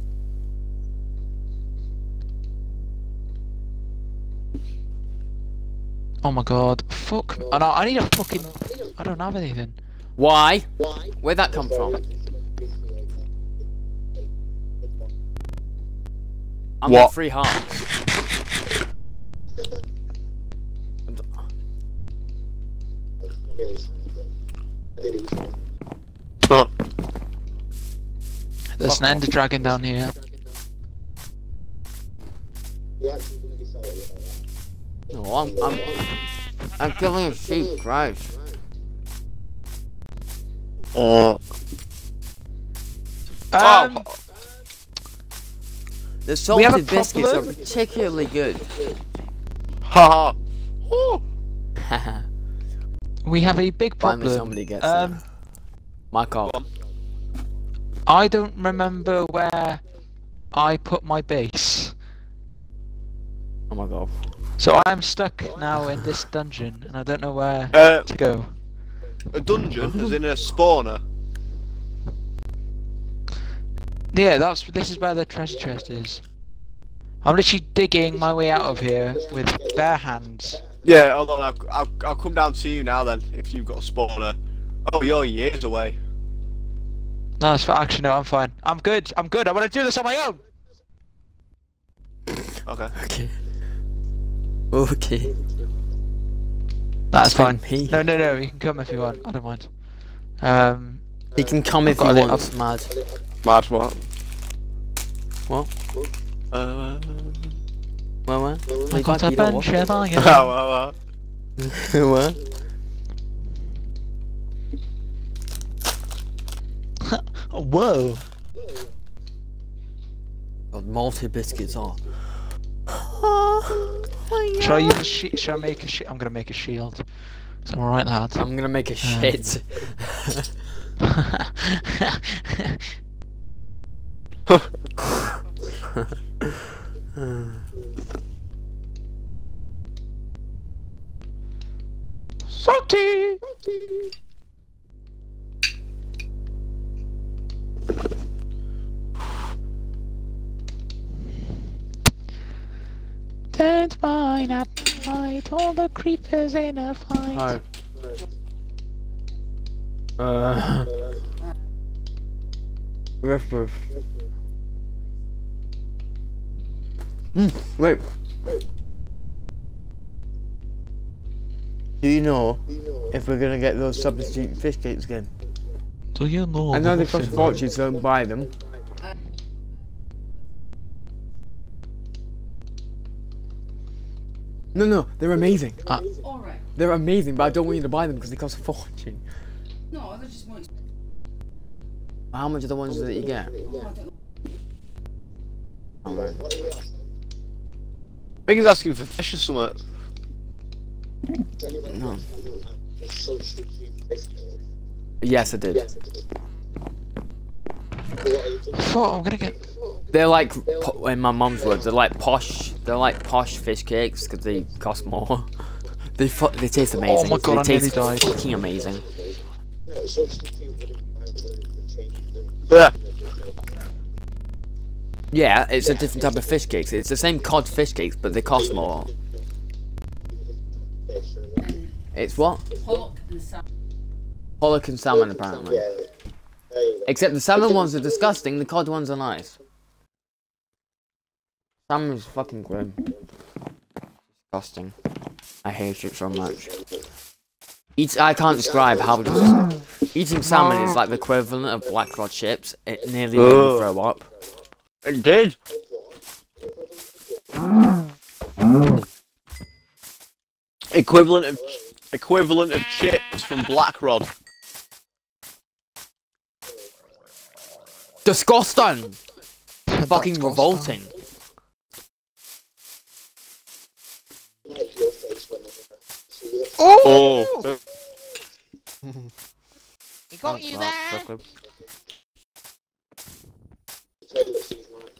Oh my god. Fuck. Oh, I, know, I need a fucking. I don't have anything. Why? Why? Where'd that come from? I'm What? on three hearts. Oh, There's Fuck an ender dragon down here. No, I'm, I'm, I'm killing a sheep, Christ. oh. Um, The We have a salted biscuits are particularly good. Ha ha. Oh. we have a big Finally problem. somebody gets Um, it. My call. I don't remember where I put my base. Oh my god. So I'm stuck now in this dungeon and I don't know where Uh, to go. a dungeon, as in a spawner. Yeah, that's this is where the treasure chest is. I'm literally digging my way out of here with bare hands. Yeah, hold on. I'll, I'll, I'll come down to you now then, if you've got a spawner. Oh, you're years away. No, it's fine. Actually, no, I'm fine. I'm good. I'm good. I want to do this on my own. Okay. Okay. Okay. That's fine. Me. No, no, no. You can come if you want. I don't mind. Um, He can come if got he a little- wants, mad. Mad what? What? Uh, Well, well. I got a bunch of iron. oh, oh. what? Oh, Whoa. God, multi biscuits are. Shall I use a shi Shall I make a shi I'm gonna make a shield. Is that alright, lad? I'm gonna make a um, shit. Salty! Dance mine at night, all the creepers in a fight. Oh. Uh. Riff riff. Hmm, wait. Do you know if we're gonna get those substitute fish cakes again? Do you know? I know the they cost a fortune, so don't buy them. No, no, they're amazing. Alright. They're amazing, but I don't want you to buy them because they cost a fortune. No, they're just more expensive. How much are the ones that you get? Oh, I don't. Oh, man. I think he's asking for fish or something. No. Substitute biscuits. Yes, I did. Thought I'm gonna get. They're like, in my mum's words, they're like posh. They're like posh fish cakes because they cost more. they fu- they taste amazing. Oh my God, I they nearly taste died. fucking amazing. No, substitute wouldn't mind the change them. Yeah. Yeah, it's a different type of fish cakes. It's the same cod fish cakes, but they cost more. It's what? Pollock and salmon. Pollock and salmon, apparently. Yeah. There you go. Except the salmon ones are disgusting. The cod ones are nice. Salmon is fucking grim. Disgusting. I hate it so much. Eat, I can't describe how dis- eating salmon is like the equivalent of Blackrod chips. It nearly made me throw up. It did. Equivalent of equivalent of chips from Blackrod. Disgusting. Fucking That's revolting. Like your face whenever I see it. Oh. He got you there. Taylor sees like,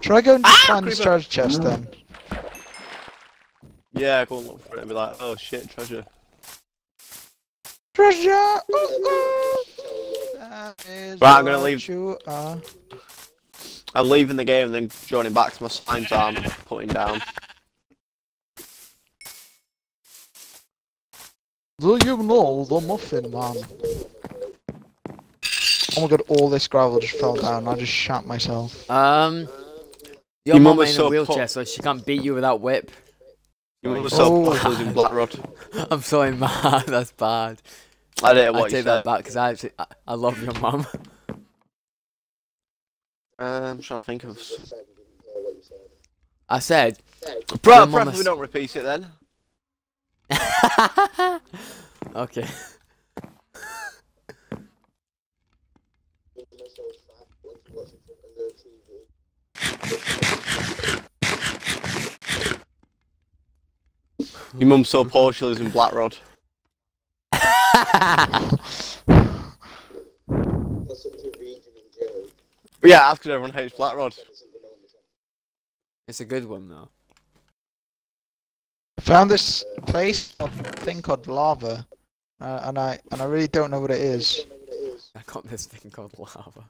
Should I go and Ah, find this creeper. treasure chest then? Yeah, go and look for it and be like, oh shit, treasure. Treasure! Ooh, ooh. That is Right, I'm gonna leave. You are. I'm leaving the game and then joining back to my signs I'm putting down. Do you know the muffin man? Oh my god, all this gravel just fell down. I just shat myself. Um, your Your mum mum is ain't in a wheelchair, so she can't beat you without whip. You were Oh. so popular in Blackrod. I'm sorry, man. That's bad. I didn't I what you take that back because I actually I, I love your mum. Um, I'm trying to think of. I said, Bro, mum preferably don't repeat it then. okay. Your mum's so poor she lives in Blackrod. But yeah, that's because everyone hates Blackrod. it's a good one though. Found this place, a thing called lava, uh, and I and I really don't know what it is. I got this thing called lava.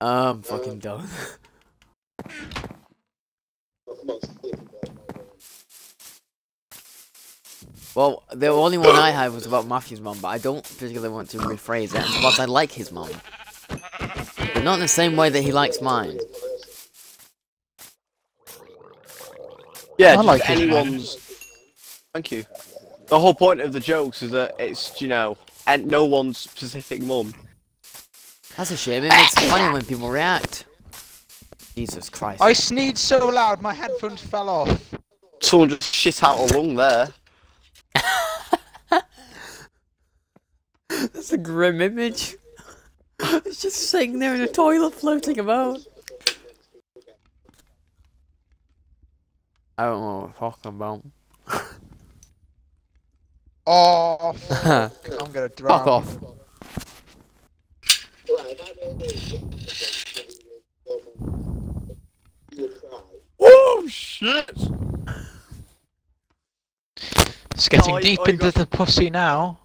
I'm fucking done. Well, the only one I had was about Matthew's mum, but I don't particularly want to rephrase it. And plus, I like his mum, but not in the same way that he likes mine. Yeah, I just like his mum. Thank you. The whole point of the jokes is that it's, you know, and no one's specific mum. That's a shame. It makes it funny when people react. Jesus Christ. I sneezed so loud my headphones fell off. Someone just shit out a lung there. That's a grim image. It's just sitting there in a toilet floating about. I don't know what we're talking about. Oh, fuck. I'm gonna drown. Fuck off. Right, if I don't know if you would cry. Oh shit! It's getting Oh, you- deep oh, into got- the pussy now.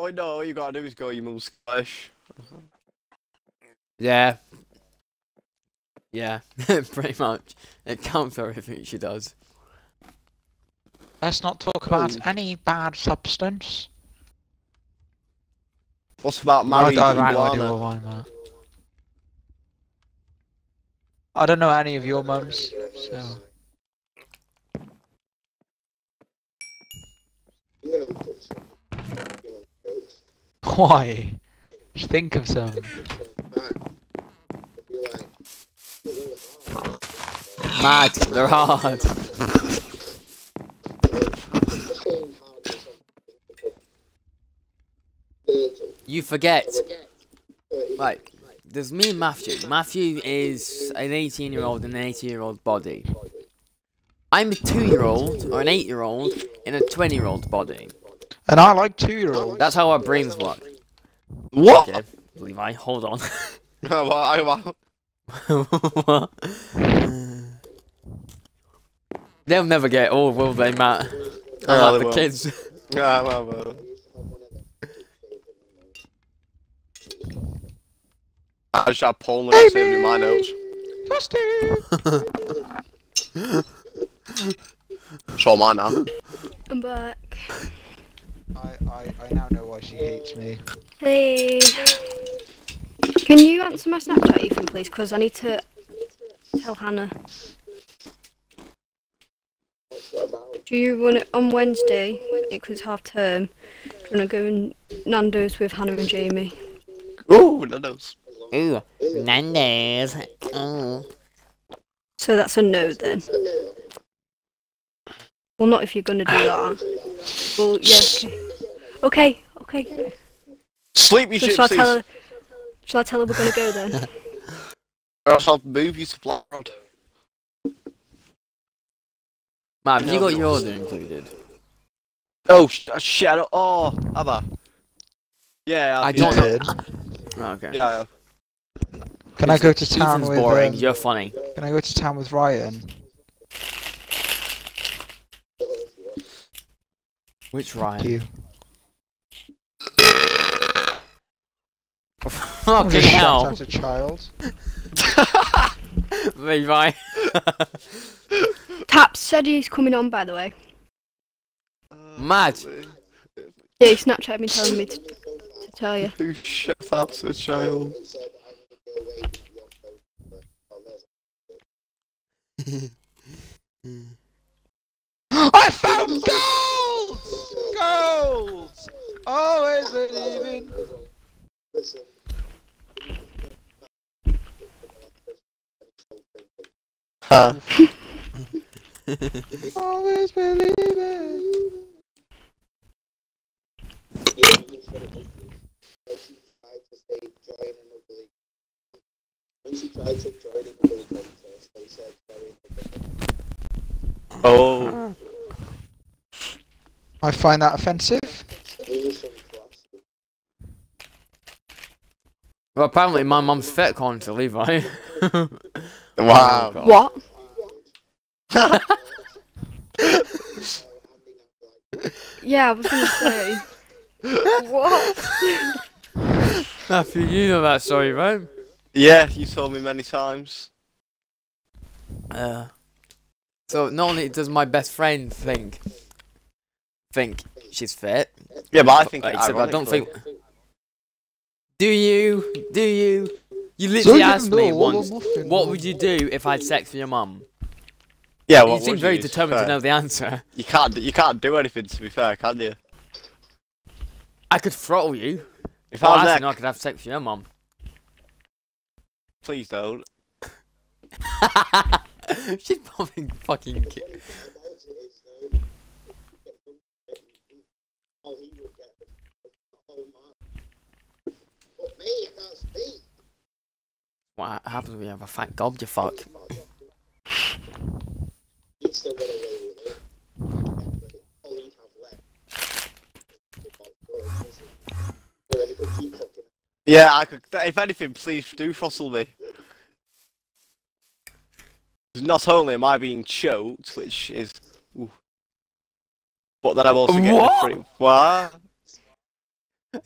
Oh no, all you gotta do is go your mum's Scottish. Yeah. Yeah, pretty much. It counts for everything she does. Let's not talk about Oh. any bad substance. What's about I, married I have no idea iguana? what I'm at. I don't know any of your mums, so. You know, it's- you know, it's- Why? Just think of some. man, it'd be like, you know, Mad, they're hard. the same hard as something. Dirty. You forget. Dirty. Right, there's me and Matthew. Matthew is an 18 year old in an 80 year old body. I'm a 2 year old or an 8 year old in a 20 year old body. And I like two year olds. That's how our brains work. What? Okay, Levi, hold on. well, I, well, What? They'll never get old, will they, Matt? Yeah, Unlike they the won't. kids. yeah, well, well. I just had Paul notes in my notes. Trusty. Show mine now. I'm back. I, I, I now know why she hates me. Hey. Can you answer my Snapchat, Ethan, please? Because I need to tell Hannah. Do you want it on Wednesday? It Because half term. Do you want to go in Nando's with Hannah and Jamie? Ooh, Nando's. no. Ooh, Nando's. Ooh. So that's a no then. Well, not if you're gonna do that. Well, yeah. Okay. Okay. okay. Sleepy So shall I tell her? Shall I tell her we're gonna go then? Or else I'll move you to Florida. Matt, have you got your order included? Oh, sh- uh, shit. I don't- Oh, have I? Yeah, I I've don't know. Did. Oh, okay. Yeah, I have. Can I go to town Ethan's with boring. um, You're funny. Can I go to town with Ryan? Which Thank Ryan? you. Fucking Just hell. out a child. Levi. Taps said he's coming on, by the way. Uh, Mad. Yeah, he Snapchat me telling me to, to tell you. Who shut up a child? I found gold! Gold! Always believing. Huh. Always believing. Oh. When she tried to join another contest, they said very Oh. I find that offensive. It was some class. Well, apparently my mum's fit according to Levi. Wow. Oh, What? Yeah, I was gonna say. what? Matthew, you know that story, right? Yeah, you told me many times. Uh, so not only does my best friend think think she's fit, Yeah, but I think it except I don't think. Do you? Do you? You literally asked me once, what would you do if I had sex with your mum? Yeah, well, you seem very you, determined to know the answer. You can't. You can't do anything. To be fair, can you? I could throttle you. If Well, I was actually, there, no, I could have sex with your mum. please don't. She'd probably fucking. Ki- about it is though, how he would get the the whole mark. But me, I can't speak. what happens when you have a fat gob? You fuck. He'd still get away with it. But all he'd have left. So then he could keep fucking Yeah, I could. If anything, please do throttle me. Not only am I being choked, which is, ooh, but then I'm also getting What? a free. What?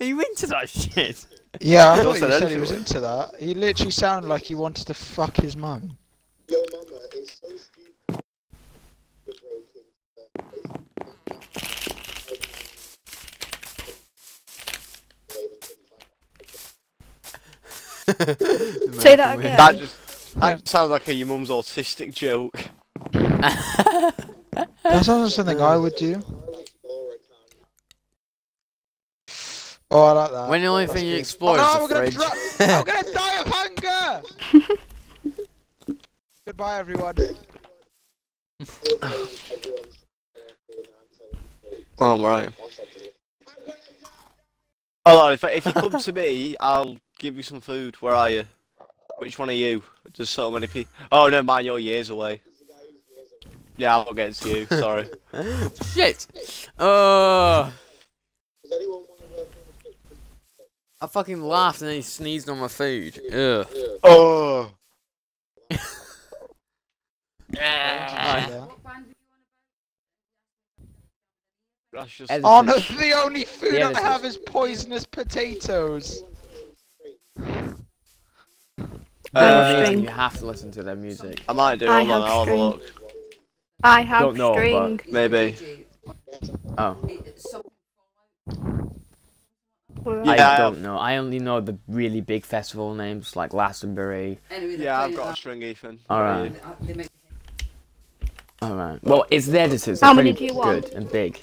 Are you into that shit? Yeah, I thought he said then- he was into that. He literally sounded like he wanted to fuck his mum. Your mama is so stupid. You're broken. Say that again. That just that sounds like a your mum's autistic joke. That sounds something I would do. Oh, I like that. when the only thing you explore oh, is no, the we're fridge. gonna, I'm gonna die of hunger. Goodbye, everyone. Oh right. Hold on, if, if you come to me, I'll give you some food. Where are you? Which one are you? There's so many people. Oh, never mind, you're years away. Yeah, I'll get to you. Sorry. Shit! Uh, Does anyone want to work on I fucking laughed and then he sneezed on my food. Ugh. Oh. Yeah. What band did That's just. Ed- Oh no, the only food Yeah, I this have is poisonous potatoes. Uh, you have to listen to their music. I might do. I Hold on, have I'll have a string. look. I have Don't know, string. Maybe. Oh, It's so Well, Yeah, I I don't know. I only know the really big festival names like Glastonbury. Anyway, they're Yeah, I've playing got a that. string, Ethan. All right. All right. Well, it's the editors. How They're many pretty do you want? good and big.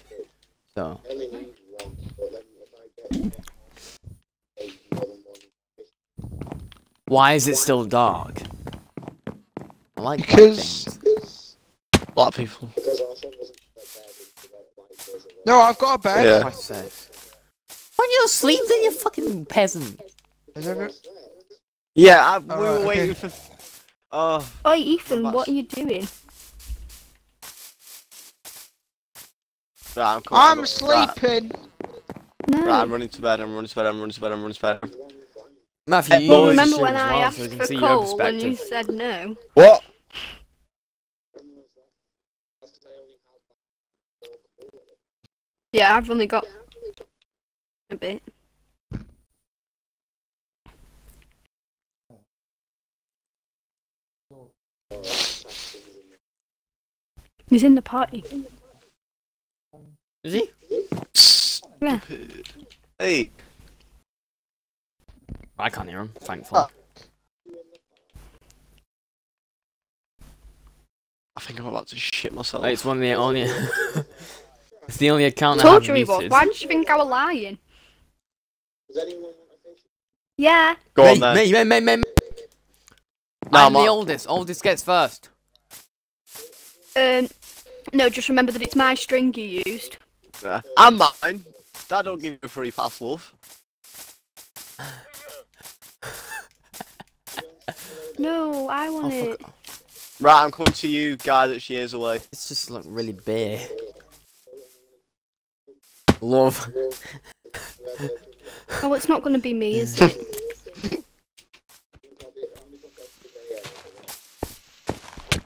So, I only need one, but then if I get eight more than one, why is it still dark? I like black Because- things. Black people. because our son wasn't prepared to get like this. No, I've got a bed. Yeah. Christ's sake. Why don't you sleep then, you fucking peasant? Yeah, I, we Alright, were okay. waiting for. Oh, Oi, Ethan, what are you doing? right, I'm coming. I'm Right, sleeping. No. right, I'm running to bed. I'm running to bed. I'm running to bed. I'm running to bed. Matthew, you well, remember when I well, asked so for see your coal and you said no? What? Yeah, I've only got a bit. He's in the party. Is he? Yeah. Hey. I can't hear him, thankfully. I think I'm about to shit myself. It's one of the only. it's the only account I Told have you he was. Why did you think I was lying? Does anyone want a fish? Yeah. Go me, on then. me, me, me, me, me. No, I'm the oldest. Oldest gets first. Um. No, just remember that it's my string you used. Yeah. And mine. Dad don't give you a free pass, love. No, I want Oh, it. Right, I'm coming to you, guy that's years away. It's just like really bare. Love. Oh, it's not going to be me, is it?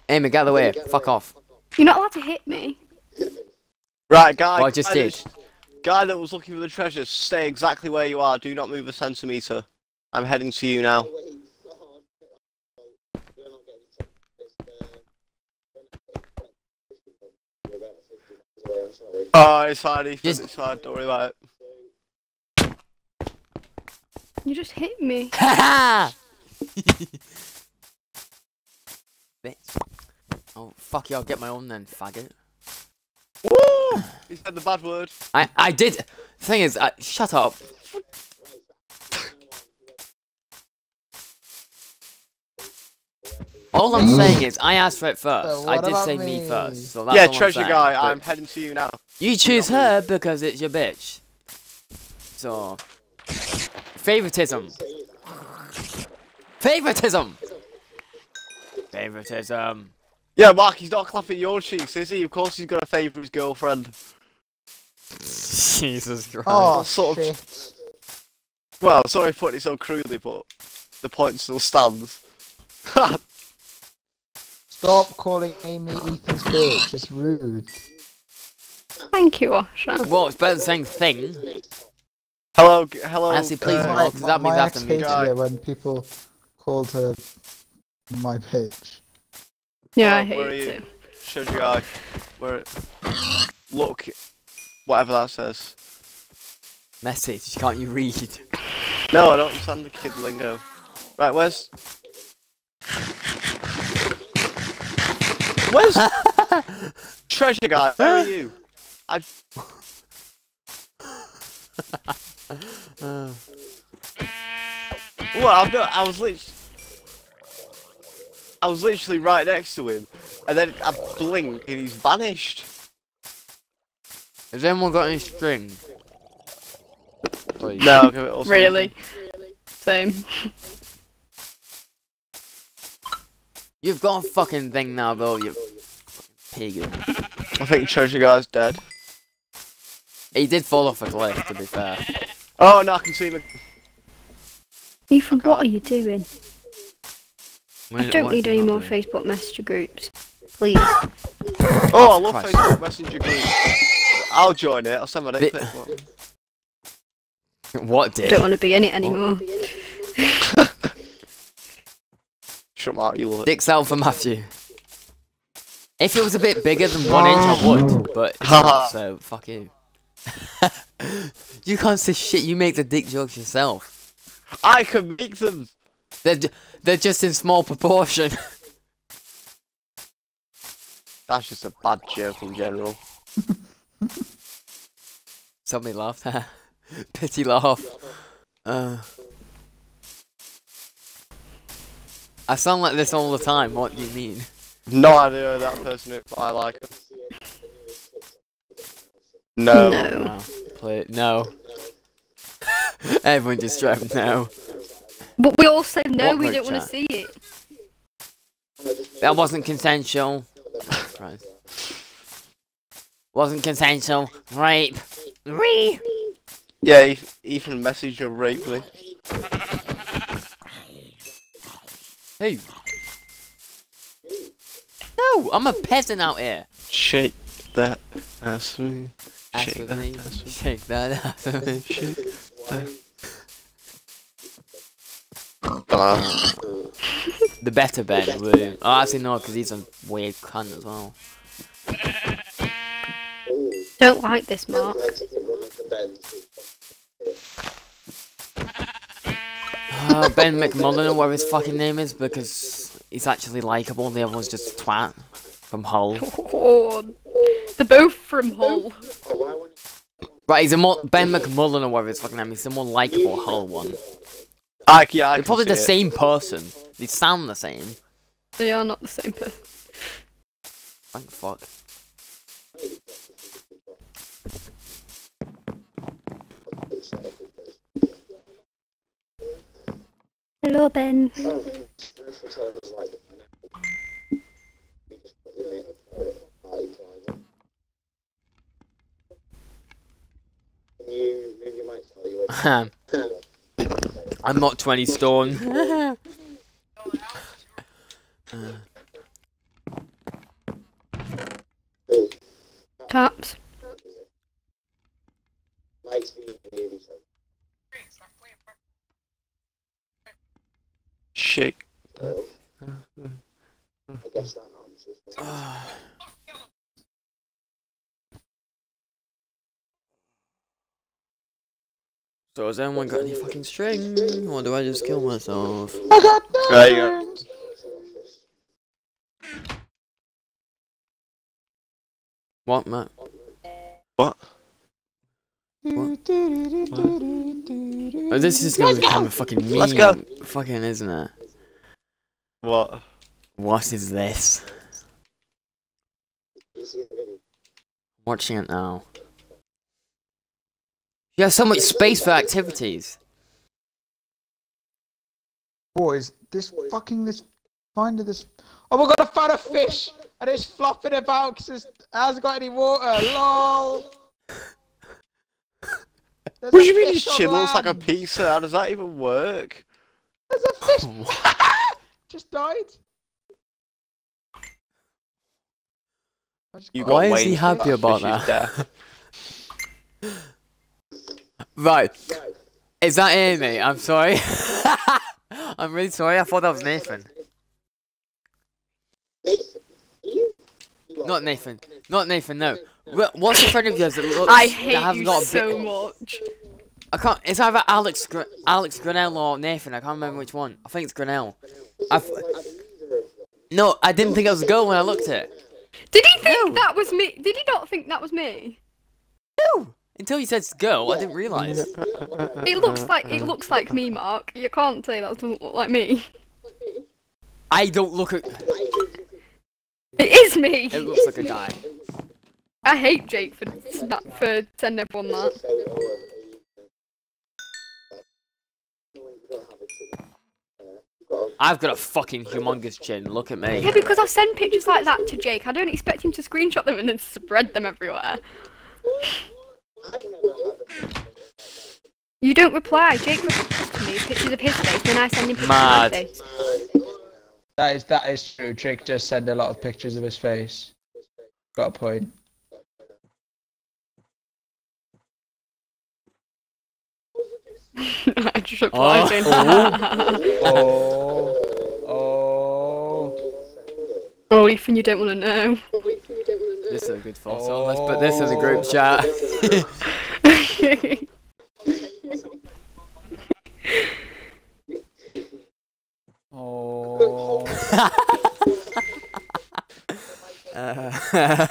Amy, get out of the way. Fuck off. You're not allowed to hit me. Right, guy. Well, I just guy did. that's- Guy that was looking for the treasure, stay exactly where you are. Do not move a centimeter. I'm heading to you now. Oh, it's fine, Ethan. Just- It's fine. Don't worry about it. You just hit me. Ha Bitch. Oh, fuck you, I'll get my own then, faggot. Woo! He said the bad word. I, I did. The thing is, uh, shut up. All I'm saying is, I asked for it first. But I did say me me? first. So that's yeah, all I'm treasure saying, guy, I'm heading to you now. You choose her because it's your bitch. So, favoritism. Favoritism. Favoritism. Yeah, Mark, he's not clapping your cheeks, is he? Of course he's got a favour his girlfriend. Jesus Christ. Oh, sort of- Well, sorry for putting it so crudely, but the point still stands. Stop calling Amy Ethan's bitch. It's rude. Thank you, Asha. Well, it's better than saying thing. Hello, hello. Actually, please, uh, Mark. 'cause that my means ex after me. it when people called her my bitch. Yeah, I Oh, hate where are it you? too. treasure guy. Where? Look, whatever that says. Message, can't you read? No, I don't understand the kid lingo. Right, where's? Where's treasure guy? Where are you? I. Uh, Well, I've not, I was literally. I was literally right next to him, and then I blink and he's vanished. has anyone got any string? Please. No, give it Really? Same. You've got a fucking thing now, though, you pig. I think treasure guy's dead. He did fall off a cliff, to be fair. Oh no, I can see him. Ethan, what are you doing? I don't need any more doing? Facebook Messenger groups. Please. Oh, I love Christ. Facebook Messenger groups. I'll join it. I'll send my Bit- dick. What did? Don't want to be in it anymore. Shut up, you love it. Dicks out for Matthew. If it was a bit bigger than one inch, I would, but it's not, so fuck you. you can't say shit, you make the dick jokes yourself. I can make them. They're, they're just in small proportion. That's just a bad joke in general. Somebody laughed. Pity laugh. Uh, I sound like this all the time, what do you mean? No idea who that person is, but I like him. No. No. No. Play no. Everyone just straight no. But we all said no, What we don't want to see it. That wasn't consensual. Right. Wasn't consensual. Rape. Rape. Yeah, Eth- Ethan messaged her rape me. Who? No, I'm a peasant out here. Shake that ass me. Ass Shake with that me. ass me. Shake that ass with me. Shake that. The better Ben would. Oh, actually no, because he's a weird cunt as well. Don't like this, Mark. Uh, ben McMullen or whatever his fucking name is, because he's actually likable the other one's just a twat from Hull. Oh, they're both from Hull. Right, he's a more Ben McMullen or whatever his fucking name is. He's the more likable Hull one. I, yeah, I They're probably the it. same person. They sound the same. They are not the same person. Thank fuck. Hello, Ben. I'm not 20 stone. Taps. Shake. so has anyone got any fucking string? Or do I just kill myself? There you go. What, Matt? What? Oh, this is gonna become a fucking meme. Let's go. Fucking, isn't it? What? What is this? Watching it now. You have so much space for activities. Boys, this fucking this find of this. Oh my god! I found a fish and it's flopping about because it hasn't got any water. Lol. There's What do you mean fish his looks like a pizza? How does that even work? There's a fish. Just died. Just You got- got Why is he happy about that? Right. Is that Amy? I'm sorry. I'm really sorry. I thought that was Nathan. Not Nathan. Not Nathan. No. What's a friend of yours that looks? I that hate hasn't you got so bit- much. I can't. It's either Alex, Gr- Alex Grinnell or Nathan. I can't remember which one. I think it's Grinnell. No, I didn't think it was a girl when I looked at it. Did he think No. that was me? Did he not think that was me? No. Until you said go, I didn't realise. It looks like it looks like me, Mark. You can't say that doesn't look like me. I don't look at. It is me. It looks like a guy. I hate Jake for snap for sending everyone that. I've got a fucking humongous chin. Look at me. Yeah, because I've sent pictures like that to Jake. I don't expect him to screenshot them and then spread them everywhere. You don't reply. Jake replies to me pictures of his face, then I send him pictures Mad. of my face. That is that is true. Jake does send a lot of pictures of his face. Got a point. I just reply Oh. saying, Oh, oh. oh, Ethan, you don't want to know. This is a good photo. Let's put this in the group chat. Oh. Uh,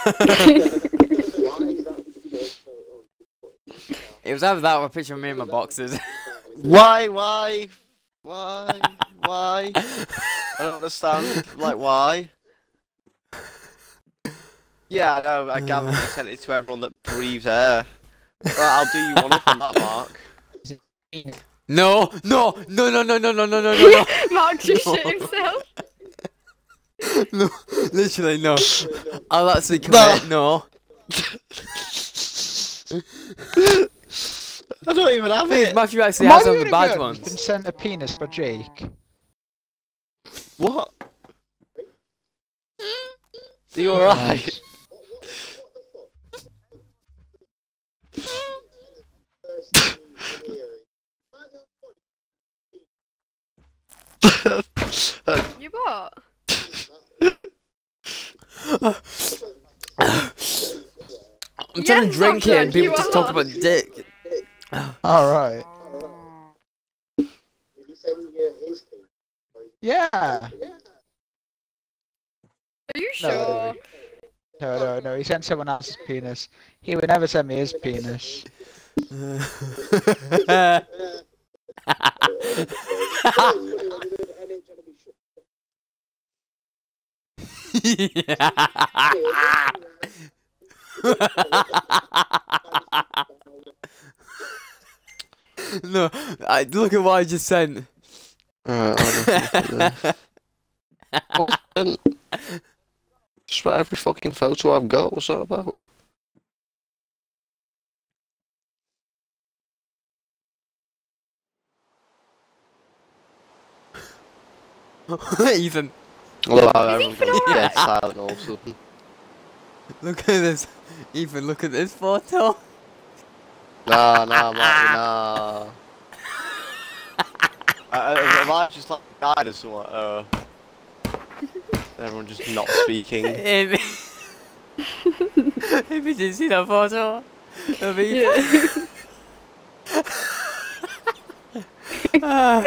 it was either that or a picture of me in my boxes. Why? Why? Why? Why? I don't understand. Like, why? Yeah, I know. I gather uh. you sent it to everyone that breathes air. Well, I'll do you one up on that, Mark. no, no, no, no, no, no, no, no, no, no, no. Mark just No. shit himself. No, literally no. I'll actually commit. No. I don't even have it. Matthew actually Am has the some of the bad girl who's been ones. sent a penis for Jake. What? Are you alright? You what? I'm trying Yes, to drink here and people just talk about dick. All right. Yeah. Are you sure? No, no, no. He sent someone else's penis. He would never send me his penis. no, I, look at what I just sent. Just about every fucking photo I've got. What's that about? Ethan, Although Is Ethan alright? dead silent all of a sudden. look at this. Ethan, look at this photo. Nah, nah, Marty, nah. uh, uh, have I just like died or something? Uh, everyone just not speaking. Amy, Amy, did you see that photo? Of Ethan? Yeah. Ah,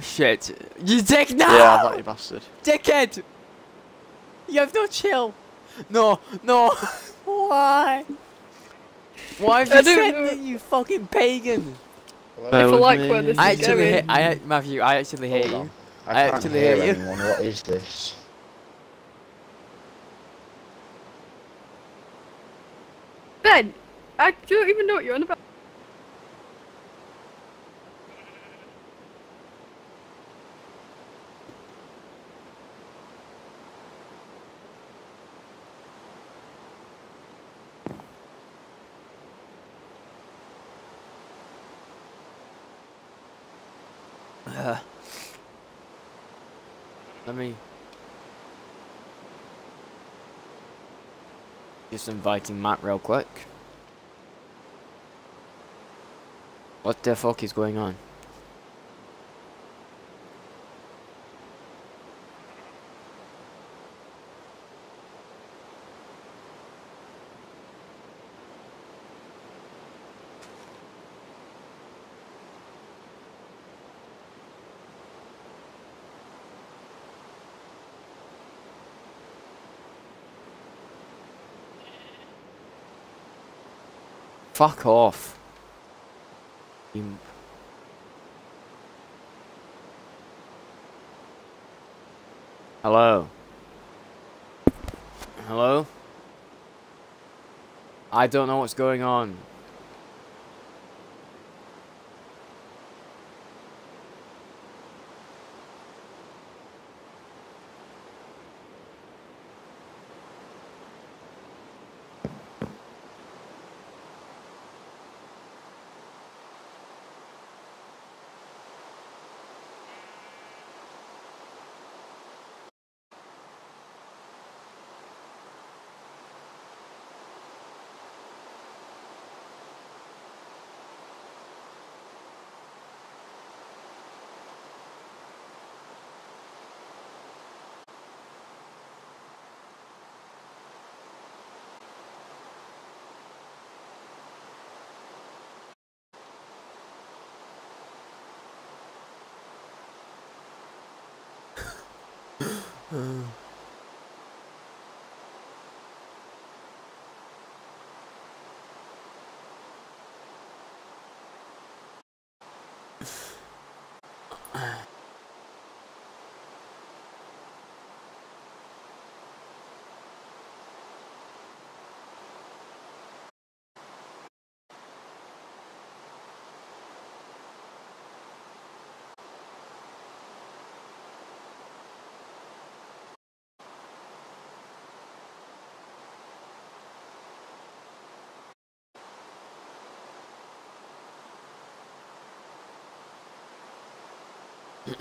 shit. You dick now! Yeah, that you bastard. Dickhead! You have no chill. No, no. Why? Why have you don't said that, you fucking pagan? I feel like where this I is actually going. hate, I, Matthew, I actually hate you. I I can't actually hear hear you. anyone. What is this? Ben, I don't even know what you're on about. Me. Just inviting Matt real quick. What the fuck is going on? Fuck off. You... Hello. Hello? I don't know what's going on. Uh.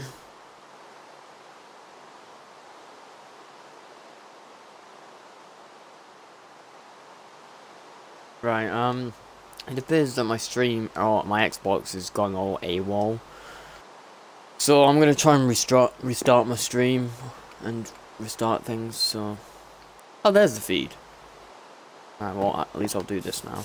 Right, um, it appears that my stream, or my Xbox has gone all AWOL. So I'm gonna try and restart, restart my stream and restart things, so... Oh, there's the feed. Alright, well, at least I'll do this now.